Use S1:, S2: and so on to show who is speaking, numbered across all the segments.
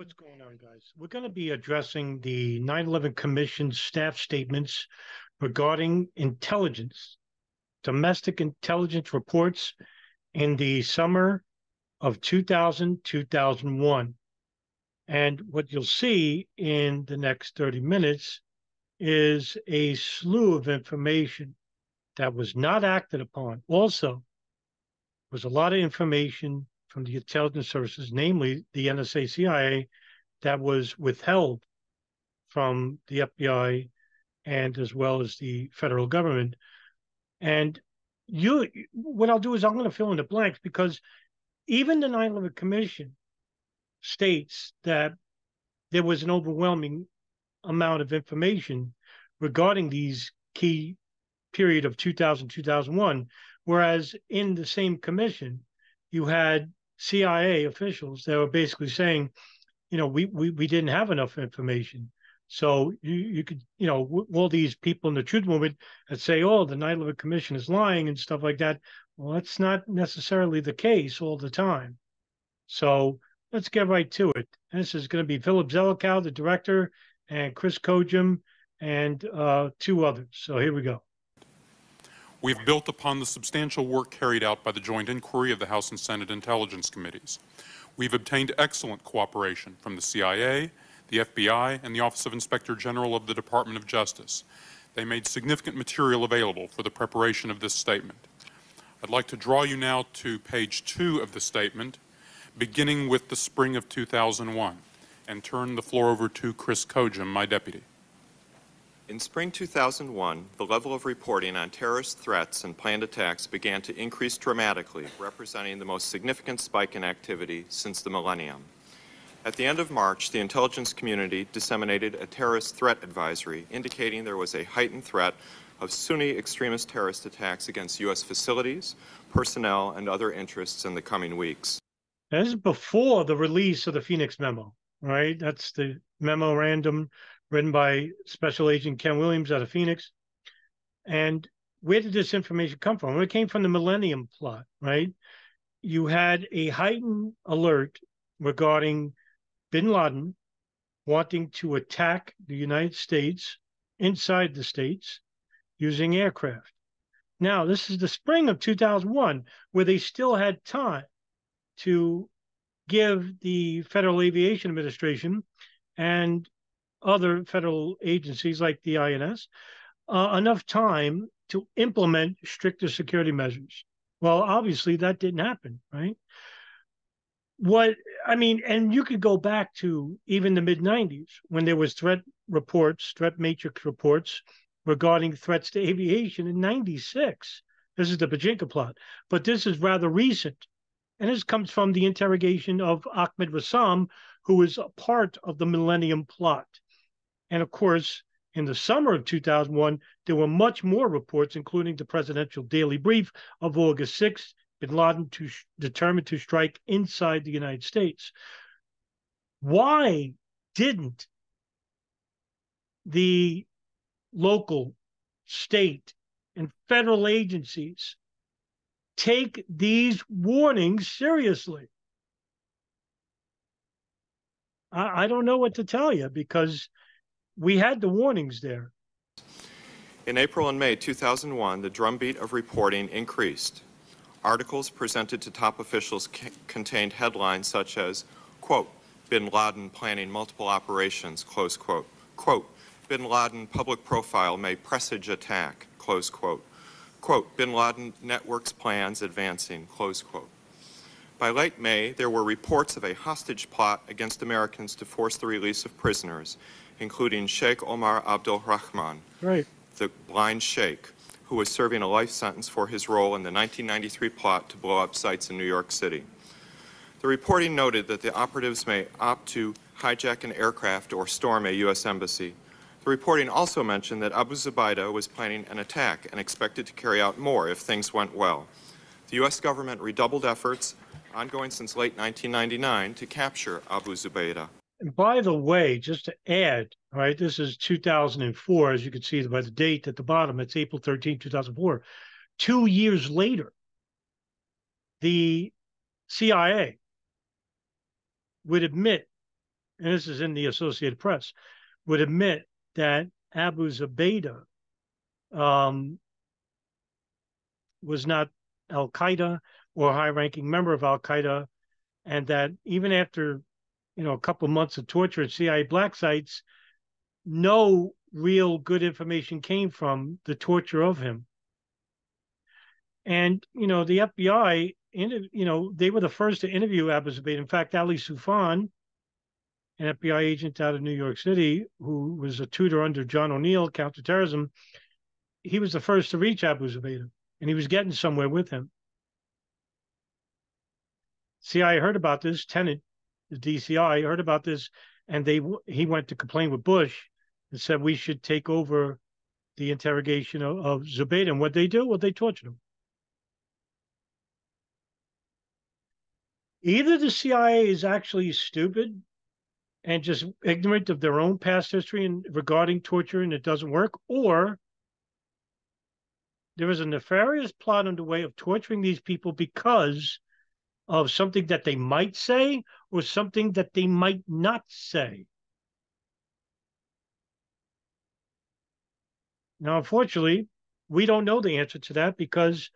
S1: what's going on, guys. We're going to be addressing the 9 11 Commission staff statements regarding intelligence, domestic intelligence reports in the summer of 2000 2001. And what you'll see in the next 30 minutes is a slew of information that was not acted upon. Also, was a lot of information from the intelligence services, namely the NSA CIA, that was withheld from the FBI and as well as the federal government. And you, what I'll do is I'm going to fill in the blanks because even the 9 11 Commission states that there was an overwhelming amount of information regarding these key period of 2000 2001 whereas in the same commission you had CIA officials that were basically saying, you know, we we, we didn't have enough information. So you, you could, you know, all these people in the truth movement that say, oh, the 9 11 Commission is lying and stuff like that. Well, that's not necessarily the case all the time. So let's get right to it. This is going to be Philip Zelikow, the director, and Chris Kojm, and uh, two others. So here we go.
S2: We have built upon the substantial work carried out by the joint inquiry of the House and Senate Intelligence Committees. We've obtained excellent cooperation from the CIA, the FBI, and the Office of Inspector General of the Department of Justice. They made significant material available for the preparation of this statement. I'd like to draw you now to page two of the statement, beginning with the spring of 2001, and turn the floor over to Chris Kojm, my deputy.
S3: In spring 2001, the level of reporting on terrorist threats and planned attacks began to increase dramatically, representing the most significant spike in activity since the millennium. At the end of March, the intelligence community disseminated a terrorist threat advisory indicating there was a heightened threat of Sunni extremist terrorist attacks against U.S. facilities, personnel, and other interests in the coming weeks.
S1: This is before the release of the Phoenix memo, right? That's the memorandum written by Special Agent Ken Williams out of Phoenix. And where did this information come from? Well, it came from the Millennium Plot, right? You had a heightened alert regarding bin Laden wanting to attack the United States inside the states using aircraft. Now, this is the spring of 2001, where they still had time to give the Federal Aviation Administration and other federal agencies like the INS uh, enough time to implement stricter security measures. Well, obviously that didn't happen, right? What I mean, and you could go back to even the mid 90s when there was threat reports, threat matrix reports regarding threats to aviation in 96. This is the Bojinka plot, but this is rather recent. And this comes from the interrogation of Ahmed Ressam, who is a part of the Millennium Plot. And of course, in the summer of 2001, there were much more reports, including the presidential daily brief of August 6th, bin Laden to sh- determined to strike inside the United States. Why didn't the local, state, and federal agencies take these warnings seriously? I, I don't know what to tell you because we had the warnings there.
S3: In April and May 2001, the drumbeat of reporting increased. Articles presented to top officials contained headlines such as, quote, bin Laden planning multiple operations, close quote, quote, bin Laden public profile may presage attack, close quote, quote, bin Laden networks plans advancing, close quote. By late May, there were reports of a hostage plot against Americans to force the release of prisoners, including Sheikh Omar Abdul Rahman,
S1: right.
S3: the blind sheikh, who was serving a life sentence for his role in the 1993 plot to blow up sites in New York City. The reporting noted that the operatives may opt to hijack an aircraft or storm a U.S. embassy. The reporting also mentioned that Abu Zubaydah was planning an attack and expected to carry out more if things went well. The U.S. government redoubled efforts, ongoing since late 1999, to capture Abu Zubaydah.
S1: And by the way, just to add, right, this is 2004, as you can see by the date at the bottom, it's April 13, 2004. Two years later, the CIA would admit and this is in the Associated Press, would admit that Abu Zubaydah um, was not Al Qaeda or a high ranking member of Al Qaeda, and that even after you know a couple of months of torture at CIA black sites, no real good information came from the torture of him. And you know the FBI, you know they were the first to interview Abu Zubaydah. In fact, Ali Soufan, an FBI agent out of New York City, who was a tutor under John O'Neill, counterterrorism, he was the first to reach Abu Zubaydah, and he was getting somewhere with him. CIA heard about this. Tenet, the DCI, heard about this, and they he went to complain with Bush and said we should take over the interrogation of, of Zubaydah. And what they do? Well, they tortured him. Either the CIA is actually stupid and just ignorant of their own past history and regarding torture and it doesn't work, or there is a nefarious plot underway of torturing these people because of something that they might say or something that they might not say. Now, unfortunately, we don't know the answer to that because,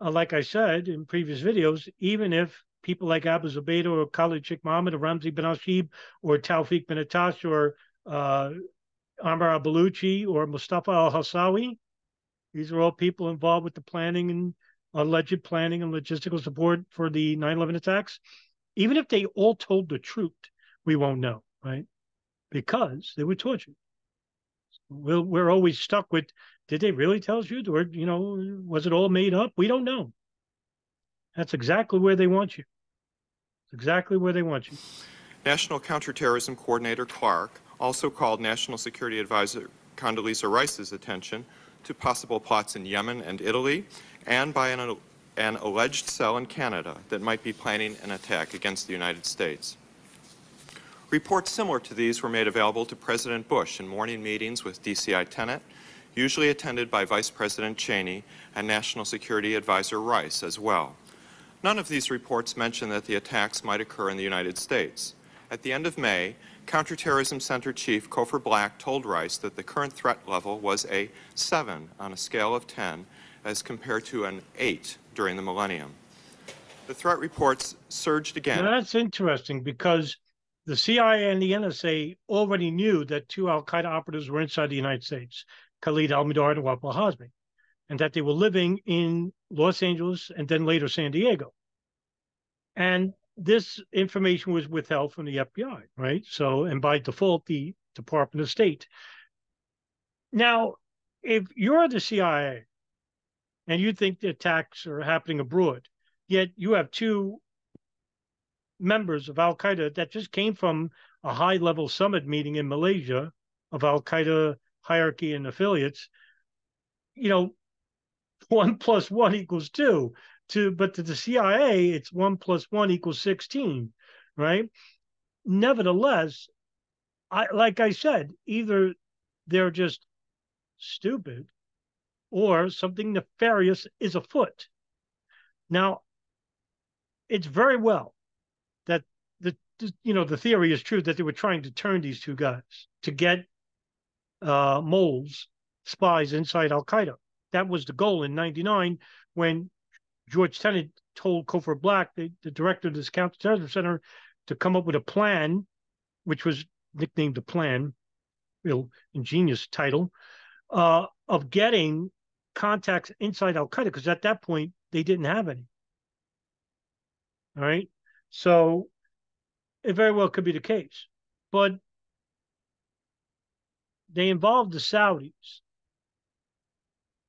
S1: uh, like I said in previous videos, even if people like Abu Zubaydah or Khalid Sheikh Mohammed or Ramzi bin Al-Shibh or Tawfiq bin Attash or uh, Ammar al-Baluchi or Mustafa al-Hawsawi. These are all people involved with the planning and alleged planning and logistical support for the 9-11 attacks. Even if they all told the truth, we won't know, right? Because they were tortured. We'll, we're always stuck with, did they really tell you? Or, you know, was it all made up? We don't know. That's exactly where they want you. It's exactly where they want you.
S3: National Counterterrorism Coordinator Clarke also called National Security Advisor Condoleezza Rice's attention to possible plots in Yemen and Italy and by an, an alleged cell in Canada that might be planning an attack against the United States. Reports similar to these were made available to President Bush in morning meetings with DCI Tenet, usually attended by Vice President Cheney and National Security Advisor Rice as well. None of these reports mention that the attacks might occur in the United States. At the end of May, Counterterrorism Center Chief Cofer Black told Rice that the current threat level was a 7 on a scale of 10 as compared to an 8 during the millennium. The threat reports surged again.
S1: Now that's interesting because the CIA and the NSA already knew that two Al Qaeda operatives were inside the United States, Khalid al Mihdhar and Nawaf Hazmi and that they were living in Los Angeles and then later San Diego. And this information was withheld from the FBI, right? So, and by default, the Department of State. Now, if you're the CIA and you think the attacks are happening abroad, yet you have two members of Al Qaeda that just came from a high level summit meeting in Malaysia of Al Qaeda hierarchy and affiliates, you know, one plus one equals two. To but to the CIA, it's one plus one equals sixteen, right? Nevertheless, I like I said, either they're just stupid, or something nefarious is afoot. Now, it's very well that the, you know the theory is true that they were trying to turn these two guys to get uh, moles, spies inside Al Qaeda that was the goal in 99 when George Tenet told Cofer Black, the, the director of this counterterrorism center, to come up with a plan, which was nicknamed the plan, real ingenious title, uh, of getting contacts inside Al Qaeda, because at that point they didn't have any. All right. So it very well could be the case. But they involved the Saudis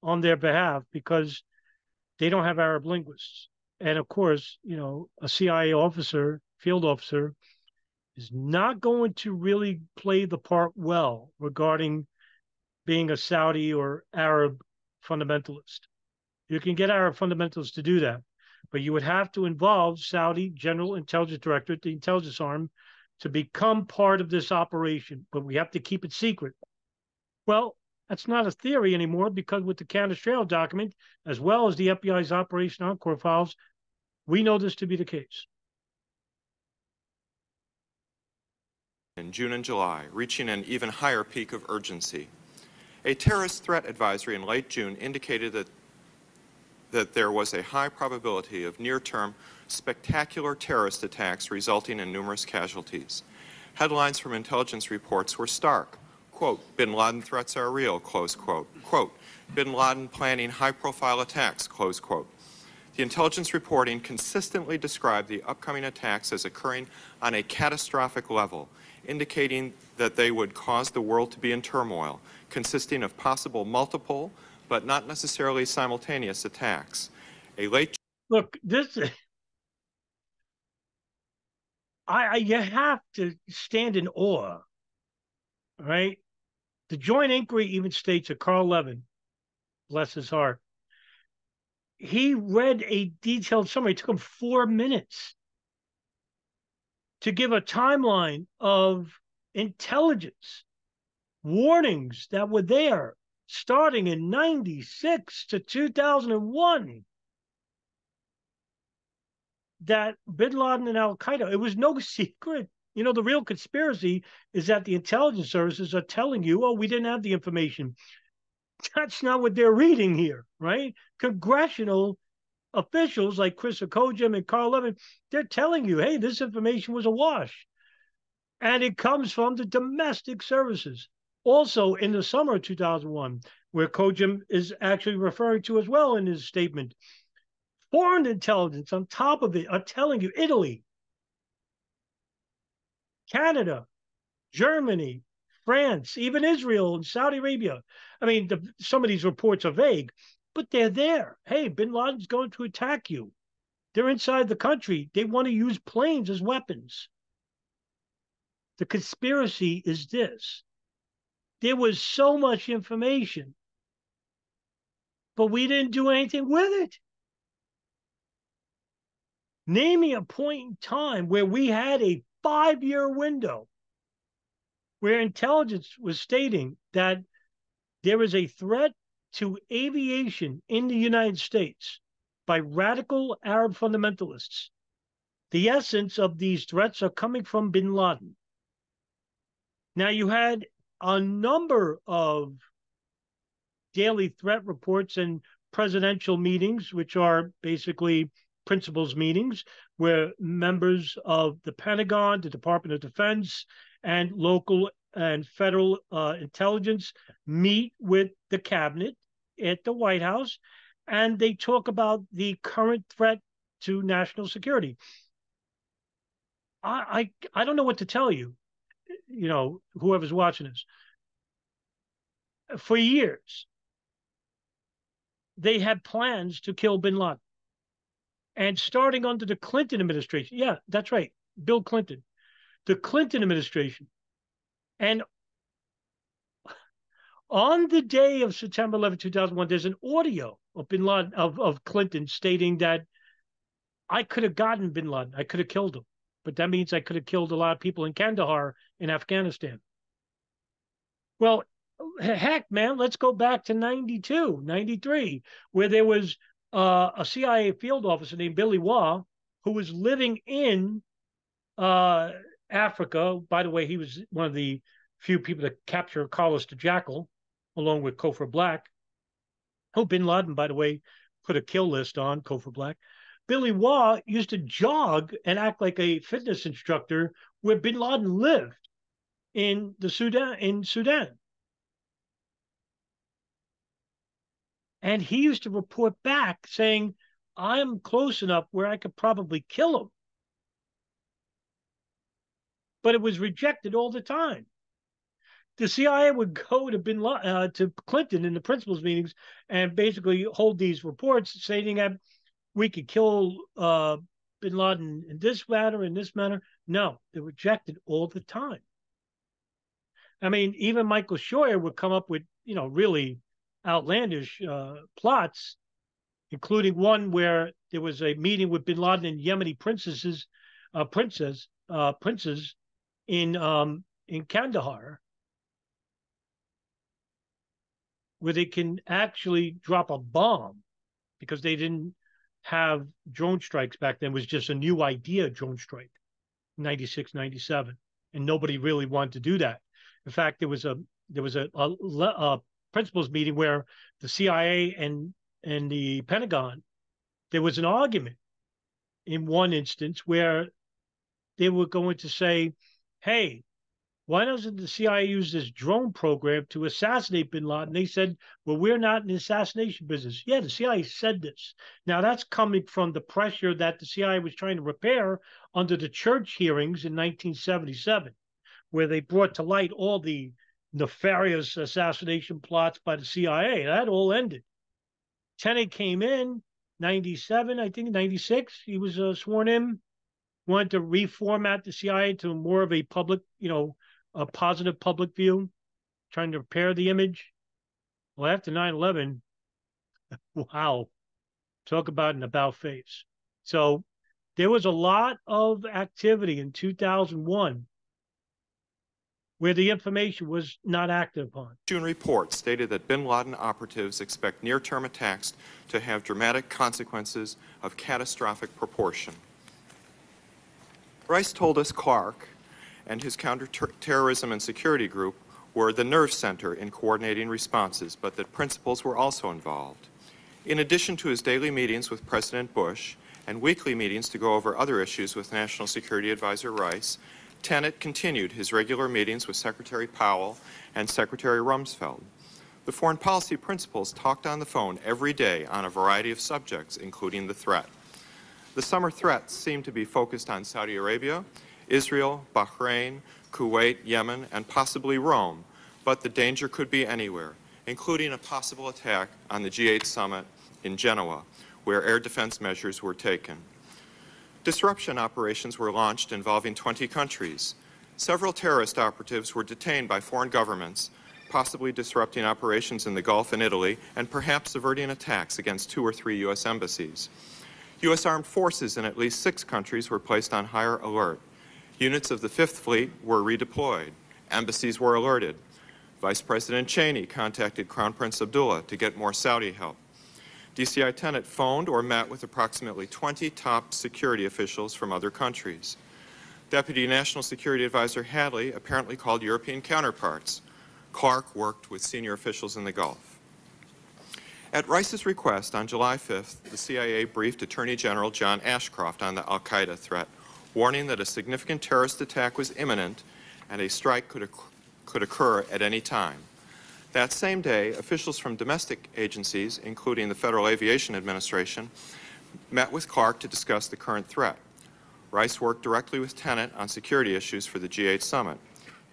S1: on their behalf because they don't have Arab linguists. And of course, you know, a CIA officer, field officer, is not going to really play the part well regarding being a Saudi or Arab fundamentalist. You can get Arab fundamentalists to do that, but you would have to involve Saudi General Intelligence Directorate, the intelligence arm, to become part of this operation. But we have to keep it secret. Well, that's not a theory anymore because with the Candace Trail document, as well as the FBI's Operation Encore files, we know this to be the case.
S3: in June and July, reaching an even higher peak of urgency. A terrorist threat advisory in late June indicated that, that there was a high probability of near-term spectacular terrorist attacks resulting in numerous casualties. Headlines from intelligence reports were stark. Quote, bin Laden threats are real, close quote. Quote, bin Laden planning high-profile attacks, close quote. The intelligence reporting consistently described the upcoming attacks as occurring on a catastrophic level, indicating that they would cause the world to be in turmoil, consisting of possible multiple, but not necessarily simultaneous attacks. A late
S1: look, this I, I you have to stand in awe, right? The joint inquiry even states that Carl Levin, bless his heart, he read a detailed summary. It took him four minutes to give a timeline of intelligence warnings that were there starting in 96 to 2001 that bin Laden and Al Qaeda, it was no secret. You know, the real conspiracy is that the intelligence services are telling you, oh, we didn't have the information. That's not what they're reading here, right? Congressional officials like Chris Okojim and Carl Levin, they're telling you, hey, this information was a wash. And it comes from the domestic services. Also, in the summer of 2001, where Kojm is actually referring to as well in his statement, foreign intelligence on top of it are telling you Italy, Canada, Germany, France, even Israel and Saudi Arabia. I mean, the, some of these reports are vague, but they're there. Hey, bin Laden's going to attack you. They're inside the country. They want to use planes as weapons. The conspiracy is this there was so much information, but we didn't do anything with it. Name me a point in time where we had a five year window where intelligence was stating that there is a threat to aviation in the United States by radical Arab fundamentalists. The essence of these threats are coming from bin Laden. Now, you had a number of daily threat reports and presidential meetings, which are basically principals meetings, where members of the Pentagon, the Department of Defense, and local and federal uh, intelligence meet with the cabinet at the White House, and they talk about the current threat to national security. I, I I don't know what to tell you. You know, whoever's watching this. For years, they had plans to kill Bin Laden. And starting under the Clinton administration, yeah, that's right, Bill Clinton, the Clinton administration. And on the day of September 11, 2001, there's an audio of Bin Laden, of, of Clinton stating that I could have gotten Bin Laden, I could have killed him, but that means I could have killed a lot of people in Kandahar in Afghanistan. Well, heck, man, let's go back to 92, 93, where there was uh, a CIA field officer named Billy Waugh who was living in uh, Africa. By the way, he was one of the few people to capture Carlos the Jackal, along with Cofer Black, who Bin Laden, by the way, put a kill list on Cofer Black. Billy Waugh used to jog and act like a fitness instructor where Bin Laden lived in the Sudan in Sudan. And he used to report back saying, I'm close enough where I could probably kill him. But it was rejected all the time. The CIA would go to Bin Laden, uh, to Clinton in the principals meetings and basically hold these reports saying that we could kill uh, Bin Laden in this manner, in this manner. No, they rejected all the time. I mean, even Michael Scheuer would come up with, you know, really outlandish uh, plots, including one where there was a meeting with Bin Laden and Yemeni princesses, uh, uh, princes in um, in Kandahar, where they can actually drop a bomb because they didn't have drone strikes back then. Was just a new idea, drone strike, 96, 97. and nobody really wanted to do that. In fact, there was a there was a, a, a principals meeting where the CIA and and the Pentagon there was an argument in one instance where they were going to say, "Hey, why doesn't the CIA use this drone program to assassinate bin Laden? They said, well, we're not in the assassination business. Yeah, the CIA said this. Now, that's coming from the pressure that the CIA was trying to repair under the church hearings in 1977, where they brought to light all the nefarious assassination plots by the CIA. That all ended. Tenet came in 97, I think, 96. He was uh, sworn in, wanted to reformat the CIA to more of a public, you know, a positive public view, trying to repair the image. Well, after 9 11, wow, talk about an about face. So there was a lot of activity in 2001 where the information was not acted upon.
S3: June report stated that bin Laden operatives expect near term attacks to have dramatic consequences of catastrophic proportion. Rice told us Clarke and his counterterrorism and security group were the nerve center in coordinating responses, but that principals were also involved. In addition to his daily meetings with President Bush and weekly meetings to go over other issues with National Security Advisor Rice, Tenet continued his regular meetings with Secretary Powell and Secretary Rumsfeld. The foreign policy principals talked on the phone every day on a variety of subjects, including the threat. The summer threats seemed to be focused on Saudi Arabia Israel, Bahrain, Kuwait, Yemen, and possibly Rome, but the danger could be anywhere, including a possible attack on the G8 summit in Genoa, where air defense measures were taken. Disruption operations were launched involving 20 countries. Several terrorist operatives were detained by foreign governments, possibly disrupting operations in the Gulf and Italy, and perhaps averting attacks against two or three U.S. embassies. U.S. armed forces in at least six countries were placed on higher alert. Units of the Fifth Fleet were redeployed. Embassies were alerted. Vice President Cheney contacted Crown Prince Abdullah to get more Saudi help. DCI Tenet phoned or met with approximately 20 top security officials from other countries. Deputy National Security Advisor Hadley apparently called European counterparts. Clarke worked with senior officials in the Gulf. At Rice's request, on July 5th, the CIA briefed Attorney General John Ashcroft on the al Qaeda threat warning that a significant terrorist attack was imminent and a strike could, could occur at any time. That same day, officials from domestic agencies, including the Federal Aviation Administration, met with Clarke to discuss the current threat. Rice worked directly with Tenet on security issues for the G8 summit.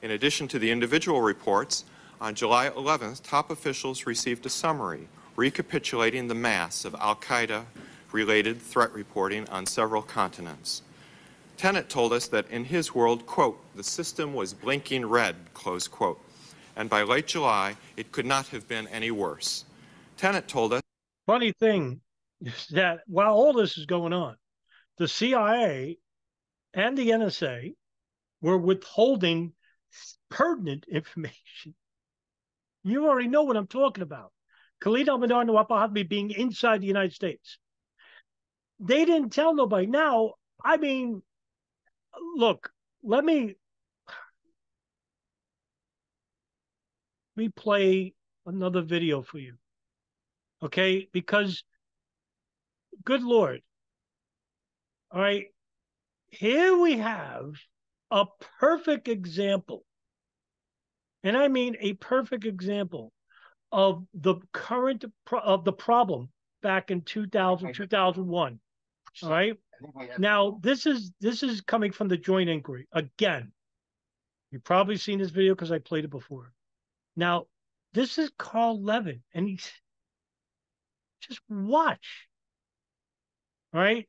S3: In addition to the individual reports, on July 11th, top officials received a summary recapitulating the mass of al Qaeda related threat reporting on several continents. Tenet told us that in his world, quote, the system was blinking red, close quote. And by late July, it could not have been any worse. Tenet told us.
S1: Funny thing is that while all this is going on, the CIA and the NSA were withholding pertinent information. You already know what I'm talking about. Khalid al-Mihdhar Nawaf being inside the United States. They didn't tell nobody. Now, I mean, look, let me let me play another video for you. Okay? Because good lord. All right. Here we have a perfect example. And I mean a perfect example of the current pro- of the problem back in 2000 2001 all right now, this is this is coming from the joint inquiry. Again, you've probably seen this video because I played it before. Now, this is Carl Levin, and he's just watch. Right.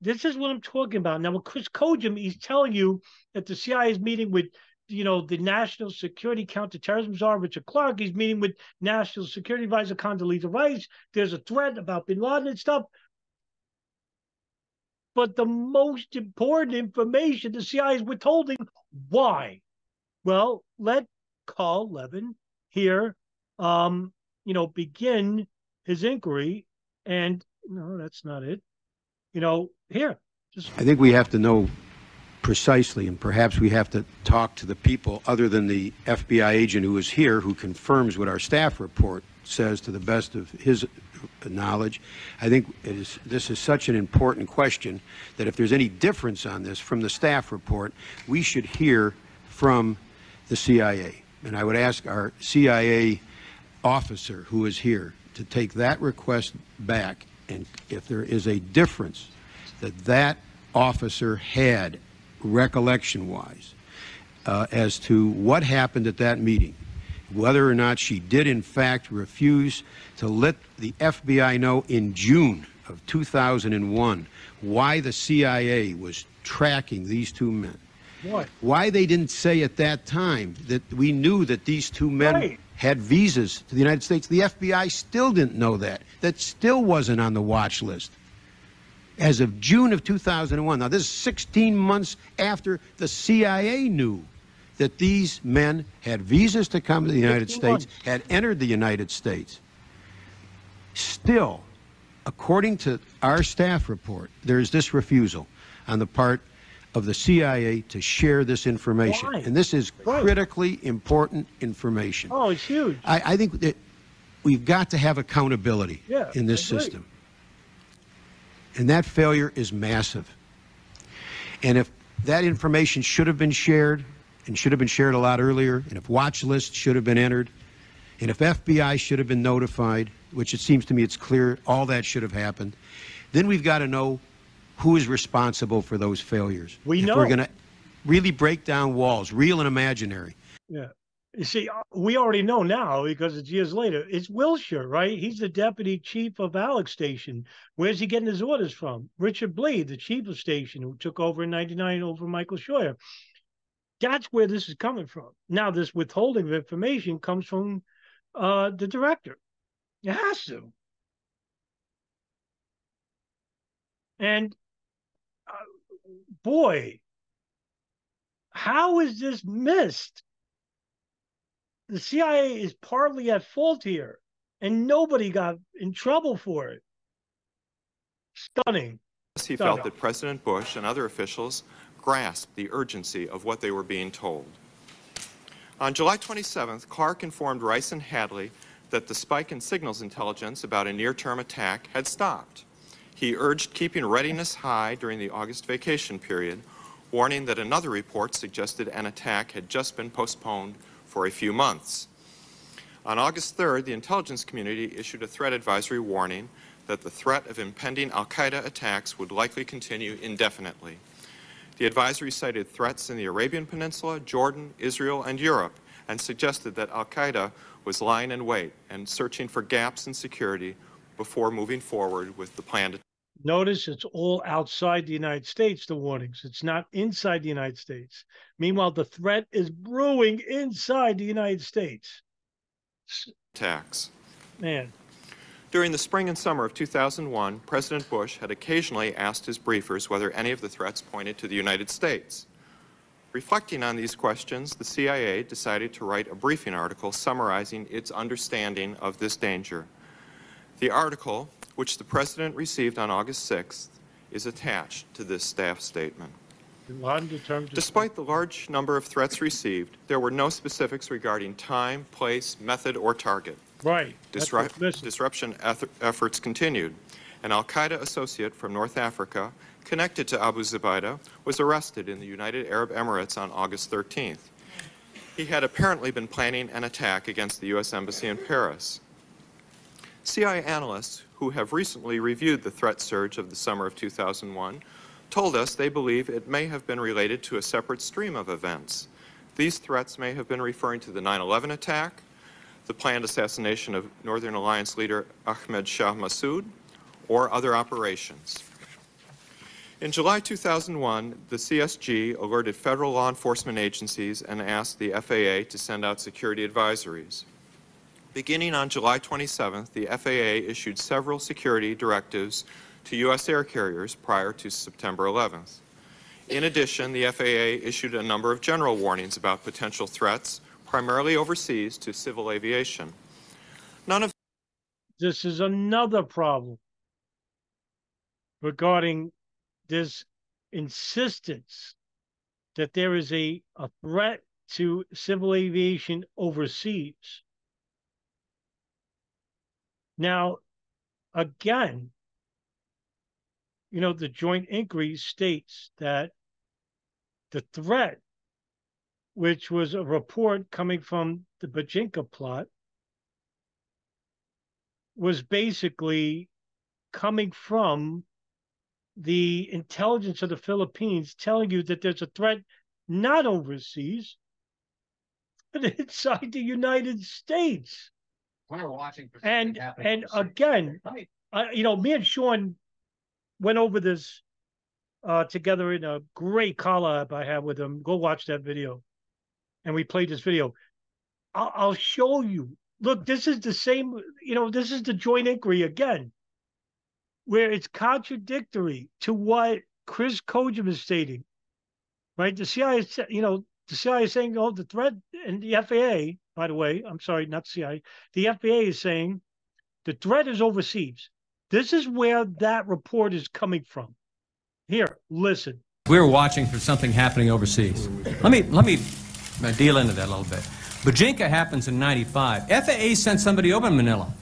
S1: This is what I'm talking about. Now, with Chris Kojm, he's telling you that the CIA is meeting with, you know, the National Security Counterterrorism Czar, Richard Clarke. He's meeting with National Security Advisor Condoleezza Rice. There's a threat about bin Laden and stuff. But the most important information the CIA is withholding. Why? Well, let Carl Levin here, um, you know, begin his inquiry. And no, that's not it. You know, here.
S4: Just I think we have to know precisely, and perhaps we have to talk to the people other than the FBI agent who is here who confirms what our staff report says to the best of his knowledge. I think this is such an important question that if there's any difference on this from the staff report, we should hear from the CIA. And I would ask our CIA officer who is here to take that request back and if there is a difference that that officer had recollection-wise uh, as to what happened at that meeting, whether or not she did in fact refuse to let the FBI know in June of 2001 why the CIA was tracking these two men.
S1: What?
S4: Why they didn't say at that time that we knew that these two men
S1: Right.
S4: had visas to the United States. The FBI still didn't know that. That still wasn't on the watch list. As of June of 2001, now this is 16 months after the CIA knew that these men had visas to come to the United States, had entered the United States. Still, according to our staff report, there's this refusal on the part of the CIA to share this information.
S1: Why?
S4: And this is critically important information.
S1: Oh, it's huge.
S4: I, I think that we've got to have accountability
S1: Yeah,
S4: in this system. And that failure is massive. And if that information should have been shared and should have been shared a lot earlier, and if watch lists should have been entered, and if FBI should have been notified, which it seems to me it's clear all that should have happened, then we've got to know who is responsible for those failures.
S1: We
S4: if
S1: know.
S4: We're going to really break down walls, real and imaginary.
S1: Yeah. You see, uh, we already know now because it's years later. It's Wilshire, right? He's the deputy chief of Alec Station. Where's he getting his orders from? Richard Blee, the chief of station, who took over in 99 over Michael Scheuer. That's where this is coming from. Now, this withholding of information comes from uh, the director. It has to. And uh, boy, how is this missed? the CIA is partly at fault here, and nobody got in trouble for it. Stunning.
S3: He
S1: No,
S3: felt that President Bush and other officials grasped the urgency of what they were being told. On July 27th, Clarke informed Rice and Hadley that the spike in signals intelligence about a near-term attack had stopped. He urged keeping readiness high during the August vacation period, warning that another report suggested an attack had just been postponed for a few months. On August 3rd, the intelligence community issued a threat advisory warning that the threat of impending Al Qaeda attacks would likely continue indefinitely. The advisory cited threats in the Arabian Peninsula, Jordan, Israel, and Europe, and suggested that Al Qaeda was lying in wait and searching for gaps in security before moving forward with the planned
S1: Notice it's all outside the United States, the warnings. It's not inside the United States. Meanwhile, the threat is brewing inside the United States.
S3: Attacks.
S1: Man,
S3: During the spring and summer of 2001, President Bush had occasionally asked his briefers whether any of the threats pointed to the United States. Reflecting on these questions, the CIA decided to write a briefing article summarizing its understanding of this danger. The article, which the President received on August 6th, is attached to this staff statement.
S1: bin Laden determined to.
S3: Despite the large number of threats received, there were no specifics regarding time, place, method, or target.
S1: Right.
S3: Disrupt, disruption efforts continued. An Al Qaeda associate from North Africa connected to Abu Zubaydah was arrested in the United Arab Emirates on August 13th. He had apparently been planning an attack against the U.S. Embassy in Paris. CIA analysts who have recently reviewed the threat surge of the summer of 2001 told us they believe it may have been related to a separate stream of events. These threats may have been referring to the 9 11 attack, the planned assassination of Northern Alliance leader Ahmed Shah Massoud, or other operations. In July 2001, the CSG alerted federal law enforcement agencies and asked the FAA to send out security advisories. Beginning on July 27th, the FAA issued several security directives to U.S. air carriers prior to September 11th. In addition, the FAA issued a number of general warnings about potential threats, primarily overseas, to civil aviation. None of
S1: this is another problem regarding this insistence that there is a, a threat to civil aviation overseas. Now, again, you know, the joint inquiry states that the threat, which was a report coming from the Bojinka plot, was basically coming from the intelligence of the Philippines telling you that there's a threat not overseas, but inside the United States.
S5: We're watching.
S1: And and again, uh, you know, me and Sean went over this uh, together in a great collab I had with him. Go watch that video, and we played this video. I'll, I'll show you. Look, this is the same. You know, this is the joint inquiry again, where it's contradictory to what Chris Kojm is stating. Right, the CIA, is you know, the CIA is saying, oh, the threat, and the FAA, by the way, I'm sorry, not CIA, the FAA is saying the threat is overseas. This is where that report is coming from. Here, listen.
S6: We're watching for something happening overseas. Let me let me deal into that a little bit. Bojinka happens in '95. FAA sent somebody over to Manila.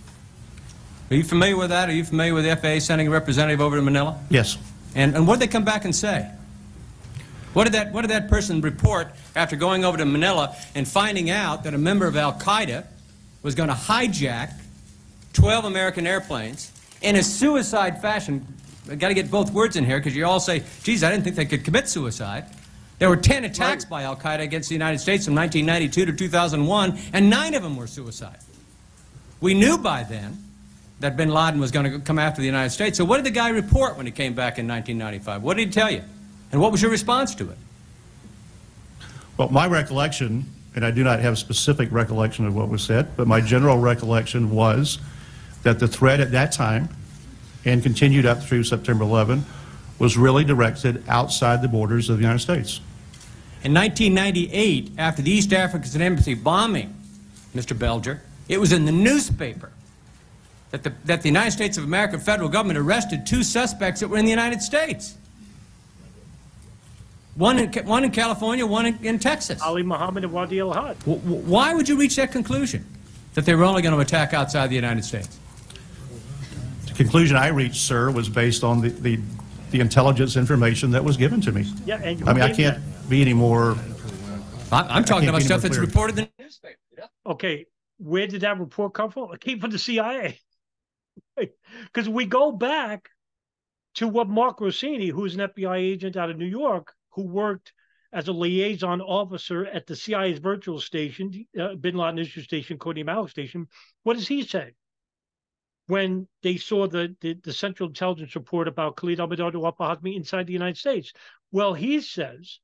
S6: Are you familiar with that? Are you familiar with the FAA sending a representative over to Manila?
S7: Yes.
S6: And and what did they come back and say? What did that what did that person report after going over to Manila and finding out that a member of Al Qaeda was going to hijack 12 American airplanes in a suicide fashion? I've got to get both words in here because you all say, "Geez, I didn't think they could commit suicide." There were 10 attacks by Al Qaeda against the United States from 1992 to 2001, and nine of them were suicide. We knew by then that bin Laden was going to come after the United States. So what did the guy report when he came back in 1995? What did he tell you? And what was your response to it?
S7: Well, my recollection, and I do not have a specific recollection of what was said, but my general recollection was that the threat at that time, and continued up through September 11, was really directed outside the borders of the United States.
S6: In 1998, after the East African Embassy bombing, Mr. Belger, it was in the newspaper that the, that the United States of America federal government arrested two suspects that were in the United States. One in, one in California, one in, in Texas.
S1: Ali Muhammad and Wadih el-Hage.
S6: W- w- why would you reach that conclusion? That they were only going to attack outside the United States?
S7: The conclusion I reached, sir, was based on the, the, the intelligence information that was given to me.
S1: Yeah, and
S7: I mean, I can't be any more,
S6: I, I'm talking
S7: can't
S6: about stuff that's
S7: clear.
S6: reported in the newspaper.
S1: Okay, where did that report come from? It came from the CIA. Because we go back to what Mark Rossini, who's an FBI agent out of New York, who worked as a liaison officer at the CIA's virtual station, uh, Bin Laden Issue Station, Cody Malik Station. What does he say? When they saw the, the, the Central Intelligence report about Khalid al-Mihdhar al-Hazmi inside the United States. Well, he says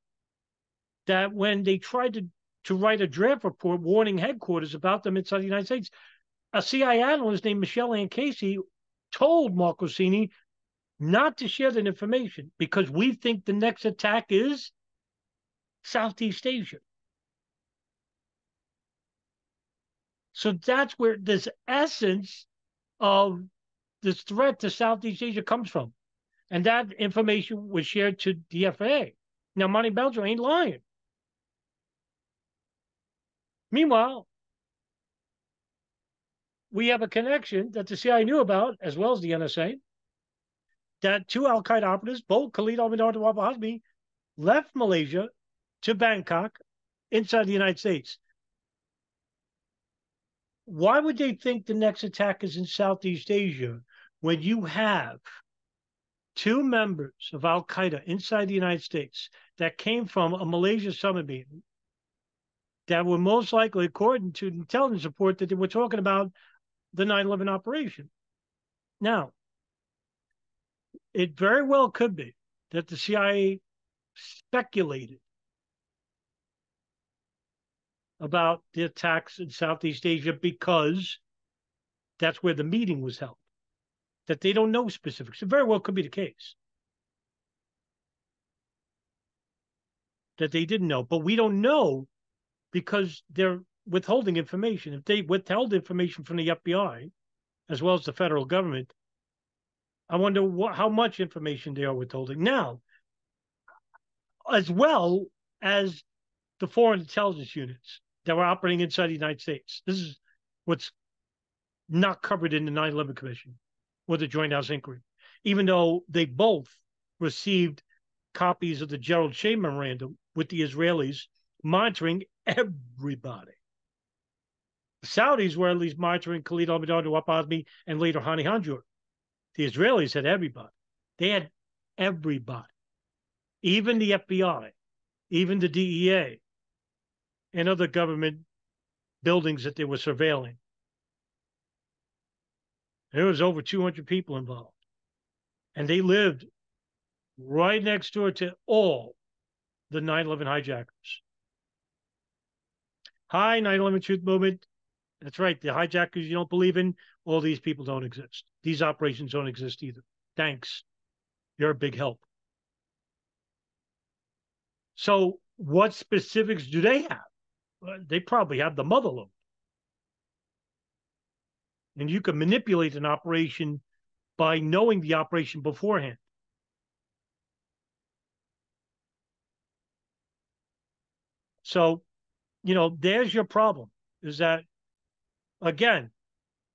S1: that when they tried to to write a draft report warning headquarters about them inside the United States. A CIA analyst named Michelle Ann Casey told Mark Rossini not to share that information because we think the next attack is Southeast Asia. So that's where this essence of this threat to Southeast Asia comes from. And that information was shared to the FAA. Now, Monte Belger ain't lying. Meanwhile, we have a connection that the CIA knew about, as well as the NSA, that two Al Qaeda operatives, both Khalid al Mihdhar al Hazmi, left Malaysia to Bangkok inside the United States. Why would they think the next attack is in Southeast Asia when you have two members of Al Qaeda inside the United States that came from a Malaysia summit meeting that were most likely, according to the intelligence report, that they were talking about the 9 11 operation. Now, it very well could be that the CIA speculated about the attacks in Southeast Asia because that's where the meeting was held. That they don't know specifics. It very well could be the case. That they didn't know, but we don't know because they're withholding information. If they withheld information from the FBI, as well as the federal government, I wonder what, how much information they are withholding. Now, as well as the foreign intelligence units that were operating inside the United States. This is what's not covered in the 9 11 Commission or the Joint House Inquiry, even though they both received copies of the Gerald Shea memorandum with the Israelis monitoring everybody. The Saudis were at least monitoring Khalid al Mihdhar, Nawaf Hazmi, and later Hani Hanjour. The Israelis had everybody. They had everybody, even the FBI, even the DEA, and other government buildings that they were surveilling. There was over 200 people involved. And they lived right next door to all the 9 11 hijackers. Hi, 9 11 Truth Movement. That's right. The hijackers you don't believe in, all these people don't exist. These operations don't exist either. Thanks. You're a big help. So, what specifics do they have? They probably have the mother lode. And you can manipulate an operation by knowing the operation beforehand. So, you know, there's your problem is that, again,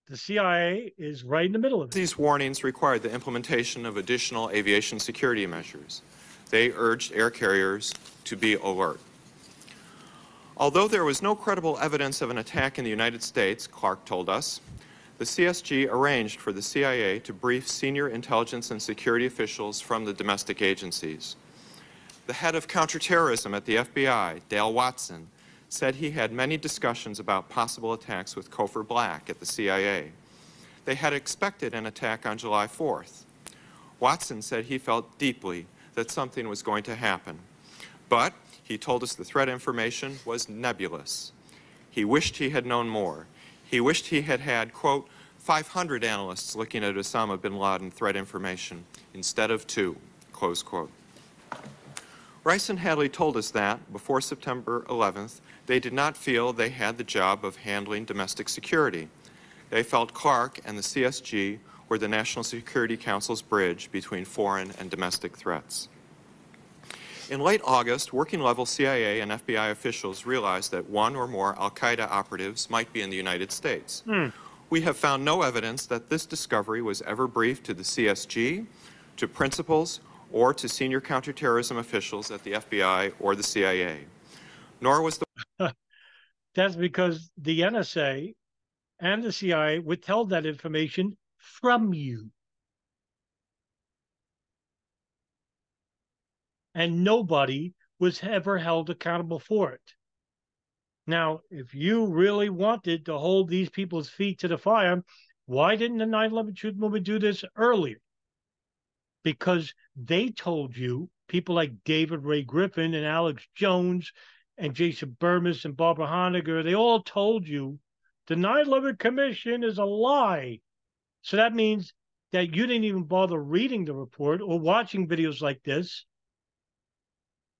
S1: the CIA is right in the middle of it.
S3: These warnings required the implementation of additional aviation security measures. They urged air carriers to be alert. Although there was no credible evidence of an attack in the United States, Clarke told us, the CSG arranged for the CIA to brief senior intelligence and security officials from the domestic agencies. The head of counterterrorism at the FBI, Dale Watson, said he had many discussions about possible attacks with Cofer Black at the CIA. They had expected an attack on July 4th. Watson said he felt deeply that something was going to happen. But he told us the threat information was nebulous. He wished he had known more. He wished he had had, quote, 500 analysts looking at Osama bin Laden threat information instead of two, close quote. Rice and Hadley told us that, before September 11th, they did not feel they had the job of handling domestic security. They felt Clarke and the CSG were the National Security Council's bridge between foreign and domestic threats. In late August, working level CIA and FBI officials realized that one or more Al Qaeda operatives might be in the United States. Hmm. We have found no evidence that this discovery was ever briefed to the CSG, to principals, or to senior counterterrorism officials at the FBI or the CIA. Nor was the
S1: That's because the NSA and the CIA withheld that information from you. And nobody was ever held accountable for it. Now, if you really wanted to hold these people's feet to the fire, why didn't the 9 11 Truth Movement do this earlier? Because they told you, people like David Ray Griffin and Alex Jones and Jason Bermas and Barbara Honegger, they all told you the 9 11 Commission is a lie. So that means that you didn't even bother reading the report or watching videos like this,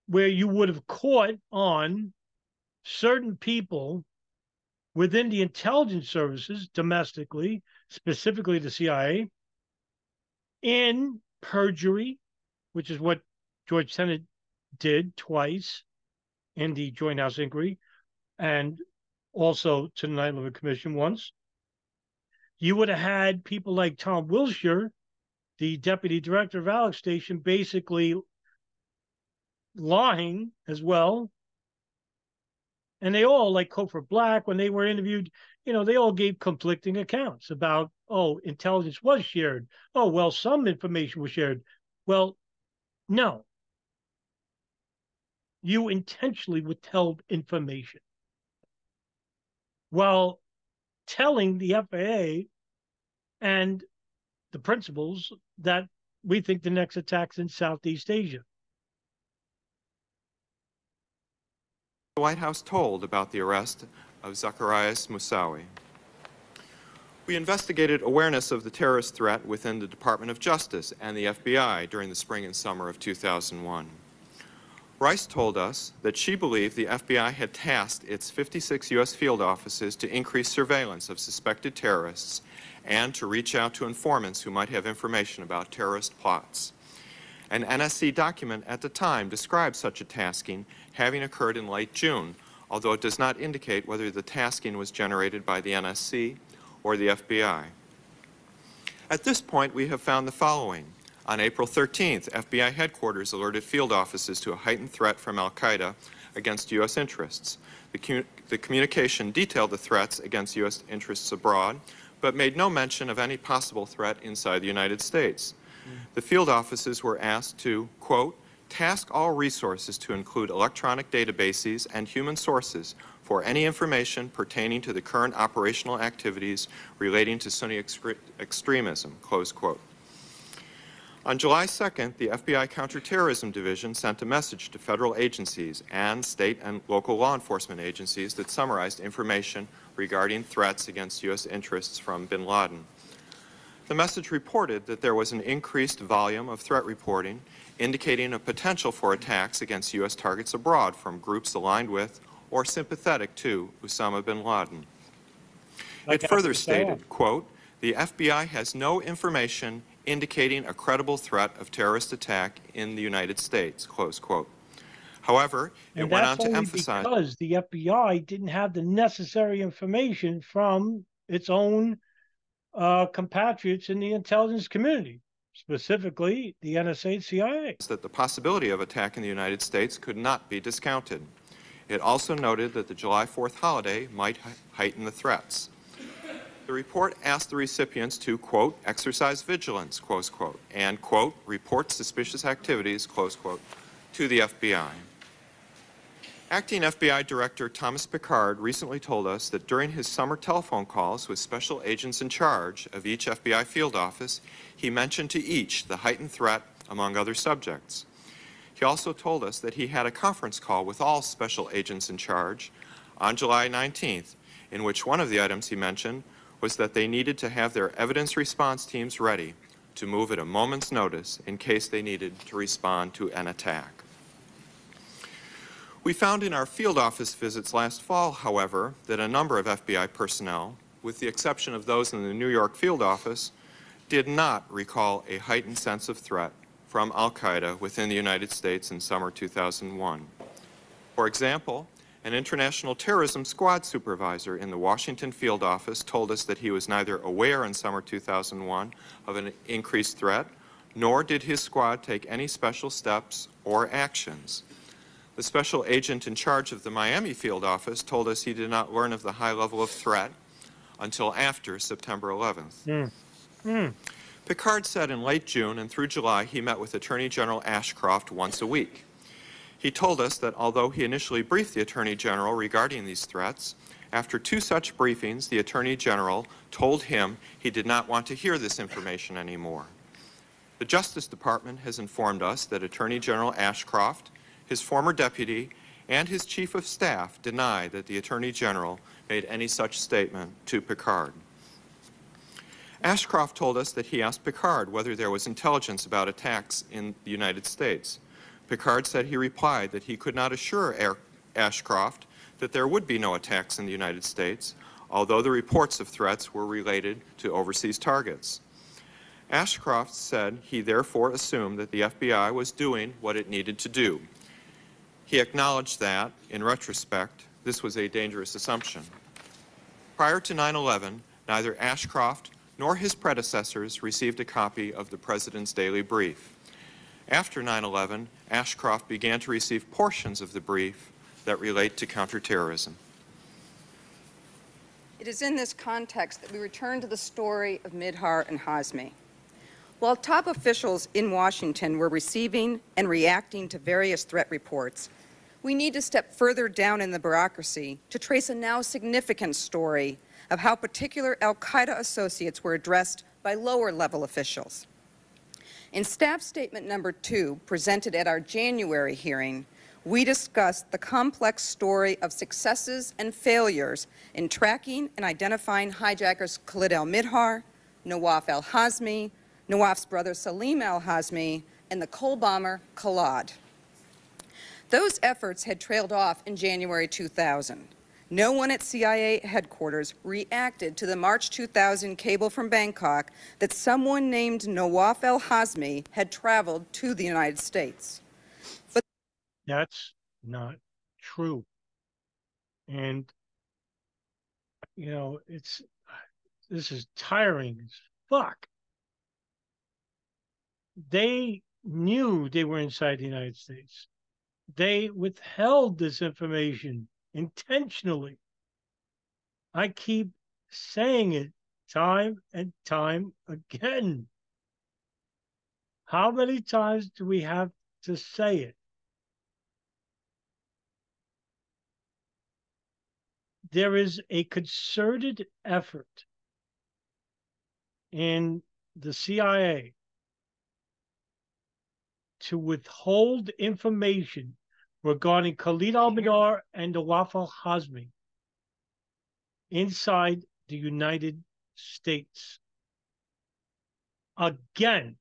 S1: where you would have caught on certain people within the intelligence services domestically, specifically the CIA, in perjury, which is what George Tenet did twice in the Joint House inquiry, and also to the 9 11 Commission once. You would have had people like Tom Wilshire, the deputy director of Alec Station, basically lying as well. And they all, like Cofer Black, when they were interviewed, you know, they all gave conflicting accounts about, oh, intelligence was shared. Oh, well, some information was shared. Well, no. You intentionally withheld information while telling the FAA and the principals that we think the next attack's in Southeast Asia.
S3: the White House told about the arrest of Zacarias Moussaoui. We investigated awareness of the terrorist threat within the Department of Justice and the FBI during the spring and summer of 2001. Rice told us that she believed the FBI had tasked its 56 U.S. field offices to increase surveillance of suspected terrorists and to reach out to informants who might have information about terrorist plots. An NSC document at the time described such a tasking having occurred in late June, although it does not indicate whether the tasking was generated by the NSC or the FBI. At this point, we have found the following. On April 13th, FBI headquarters alerted field offices to a heightened threat from Al Qaeda against U.S. interests. The, cu- the communication detailed the threats against U.S. interests abroad, but made no mention of any possible threat inside the United States. Mm. The field offices were asked to, quote, task all resources to include electronic databases and human sources for any information pertaining to the current operational activities relating to Sunni excre- extremism, close quote. On July 2nd, the FBI Counterterrorism Division sent a message to federal agencies and state and local law enforcement agencies that summarized information regarding threats against U.S. interests from bin Laden. The message reported that there was an increased volume of threat reporting indicating a potential for attacks against U.S. targets abroad from groups aligned with or sympathetic to Osama bin Laden. It further stated, quote, "The FBI has no information indicating a credible threat of terrorist attack in the United States," close quote. However, it went on to emphasize
S1: because the FBI didn't have the necessary information from its own uh, compatriots in the intelligence community, specifically the NSA and CIA.
S3: that the possibility of attack in the United States could not be discounted. It also noted that the July 4th holiday might heighten the threats. The report asked the recipients to, quote, exercise vigilance, close quote, and, quote, report suspicious activities, close quote, to the FBI. Acting FBI Director Thomas Pickard recently told us that during his summer telephone calls with special agents in charge of each FBI field office, he mentioned to each the heightened threat, among other subjects. He also told us that he had a conference call with all special agents in charge on July 19th, in which one of the items he mentioned was that they needed to have their evidence response teams ready to move at a moment's notice in case they needed to respond to an attack. We found in our field office visits last fall, however, that a number of FBI personnel, with the exception of those in the New York field office, did not recall a heightened sense of threat from Al Qaeda within the United States in summer 2001. For example, an international terrorism squad supervisor in the Washington field office told us that he was neither aware in summer 2001 of an increased threat, nor did his squad take any special steps or actions. The special agent in charge of the Miami field office told us he did not learn of the high level of threat until after September 11th. Hmm. Hmm. Pickard said in late June and through July he met with Attorney General Ashcroft once a week. He told us that although he initially briefed the Attorney General regarding these threats, after two such briefings, the Attorney General told him he did not want to hear this information anymore. The Justice Department has informed us that Attorney General Ashcroft, his former deputy, and his chief of staff deny that the Attorney General made any such statement to Pickard. Ashcroft told us that he asked Pickard whether there was intelligence about attacks in the United States. Pickard said he replied that he could not assure Ashcroft that there would be no attacks in the United States, although the reports of threats were related to overseas targets. Ashcroft said he therefore assumed that the FBI was doing what it needed to do. He acknowledged that, in retrospect, this was a dangerous assumption. Prior to 9 11, neither Ashcroft nor his predecessors received a copy of the President's Daily Brief. After 9 11, Ashcroft began to receive portions of the brief that relate to counterterrorism.
S5: It is in this context that we return to the story of Midhar and Hazmi. While top officials in Washington were receiving and reacting to various threat reports, we need to step further down in the bureaucracy to trace a now significant story of how particular Al Qaeda associates were addressed by lower level officials. In staff statement number two, presented at our January hearing, we discussed the complex story of successes and failures in tracking and identifying hijackers Khalid al Midhar, Nawaf al Hazmi, Nawaf's brother Salim al Hazmi, and the Cole bomber Khallad. Those efforts had trailed off in January 2000. No one at CIA headquarters reacted to the March 2000 cable from Bangkok that someone named Nawaf El Hazmi had traveled to the United States.
S1: But That's not true. And, you know, it's, this is tiring as fuck. They knew they were inside the United States. They withheld this information intentionally. I keep saying it time and time again. How many times do we have to say it? There is a concerted effort in the CIA to withhold information regarding Khalid mm-hmm. al-Mihdhar and Nawaf al-Hazmi inside the United States. Again,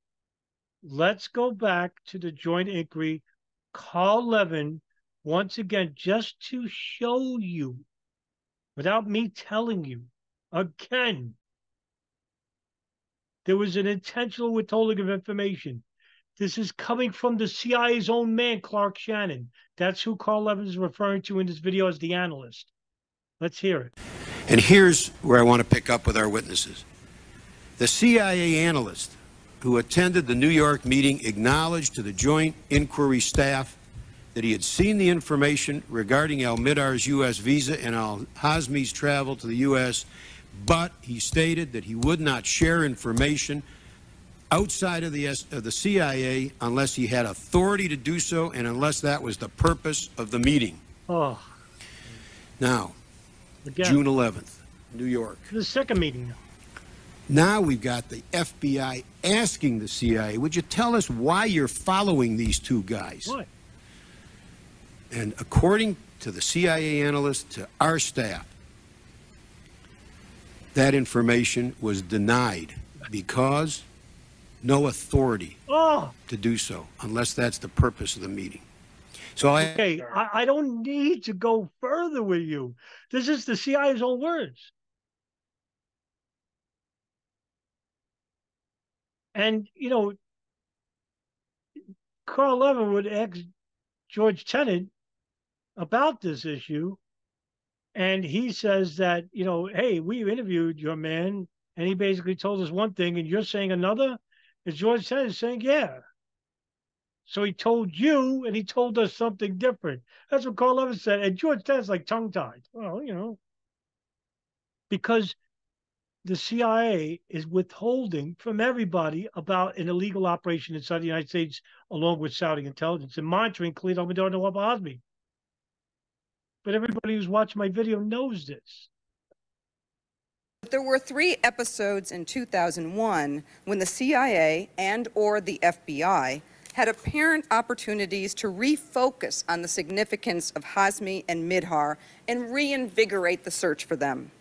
S1: let's go back to the joint inquiry, Carl Levin, once again, just to show you, without me telling you, again, there was an intentional withholding of information. This is coming from the CIA's own man, Clark Shannon. That's who Carl Levin is referring to in this video as the analyst. Let's hear it.
S4: And here's where I want to pick up with our witnesses. The CIA analyst who attended the New York meeting acknowledged to the Joint Inquiry staff that he had seen the information regarding Al Mihdhar's U.S. visa and Al Hazmi's travel to the U.S., but he stated that he would not share information outside of the, S- of the CIA unless he had authority to do so and unless that was the purpose of the meeting.
S1: Oh,
S4: Now,
S1: again,
S4: June 11th, New York.
S1: the second meeting now.
S4: Now we've got the FBI asking the CIA, would you tell us why you're following these two guys?
S1: What?
S4: And according to the CIA analyst, to our staff, that information was denied because no authority
S1: Oh,
S4: to do so, unless that's the purpose of the meeting. So I,
S1: okay. I, I don't need to go further with you. This is the CIA's own words. And, you know, Carl Levin would ask George Tenet about this issue. And he says that, you know, hey, we interviewed your man and he basically told us one thing and you're saying another. And George is saying, yeah. So he told you and he told us something different. That's what Carl Levin said. And George Tenet's like tongue tied. Well, you know, because the CIA is withholding from everybody about an illegal operation inside the United States, along with Saudi intelligence, and monitoring Khalid and Nawaf Hazmi. But everybody who's watched my video knows this.
S5: There were three episodes in 2001 when the CIA and or the FBI had apparent opportunities to refocus on the significance of Hazmi and Midhar and reinvigorate the search for them.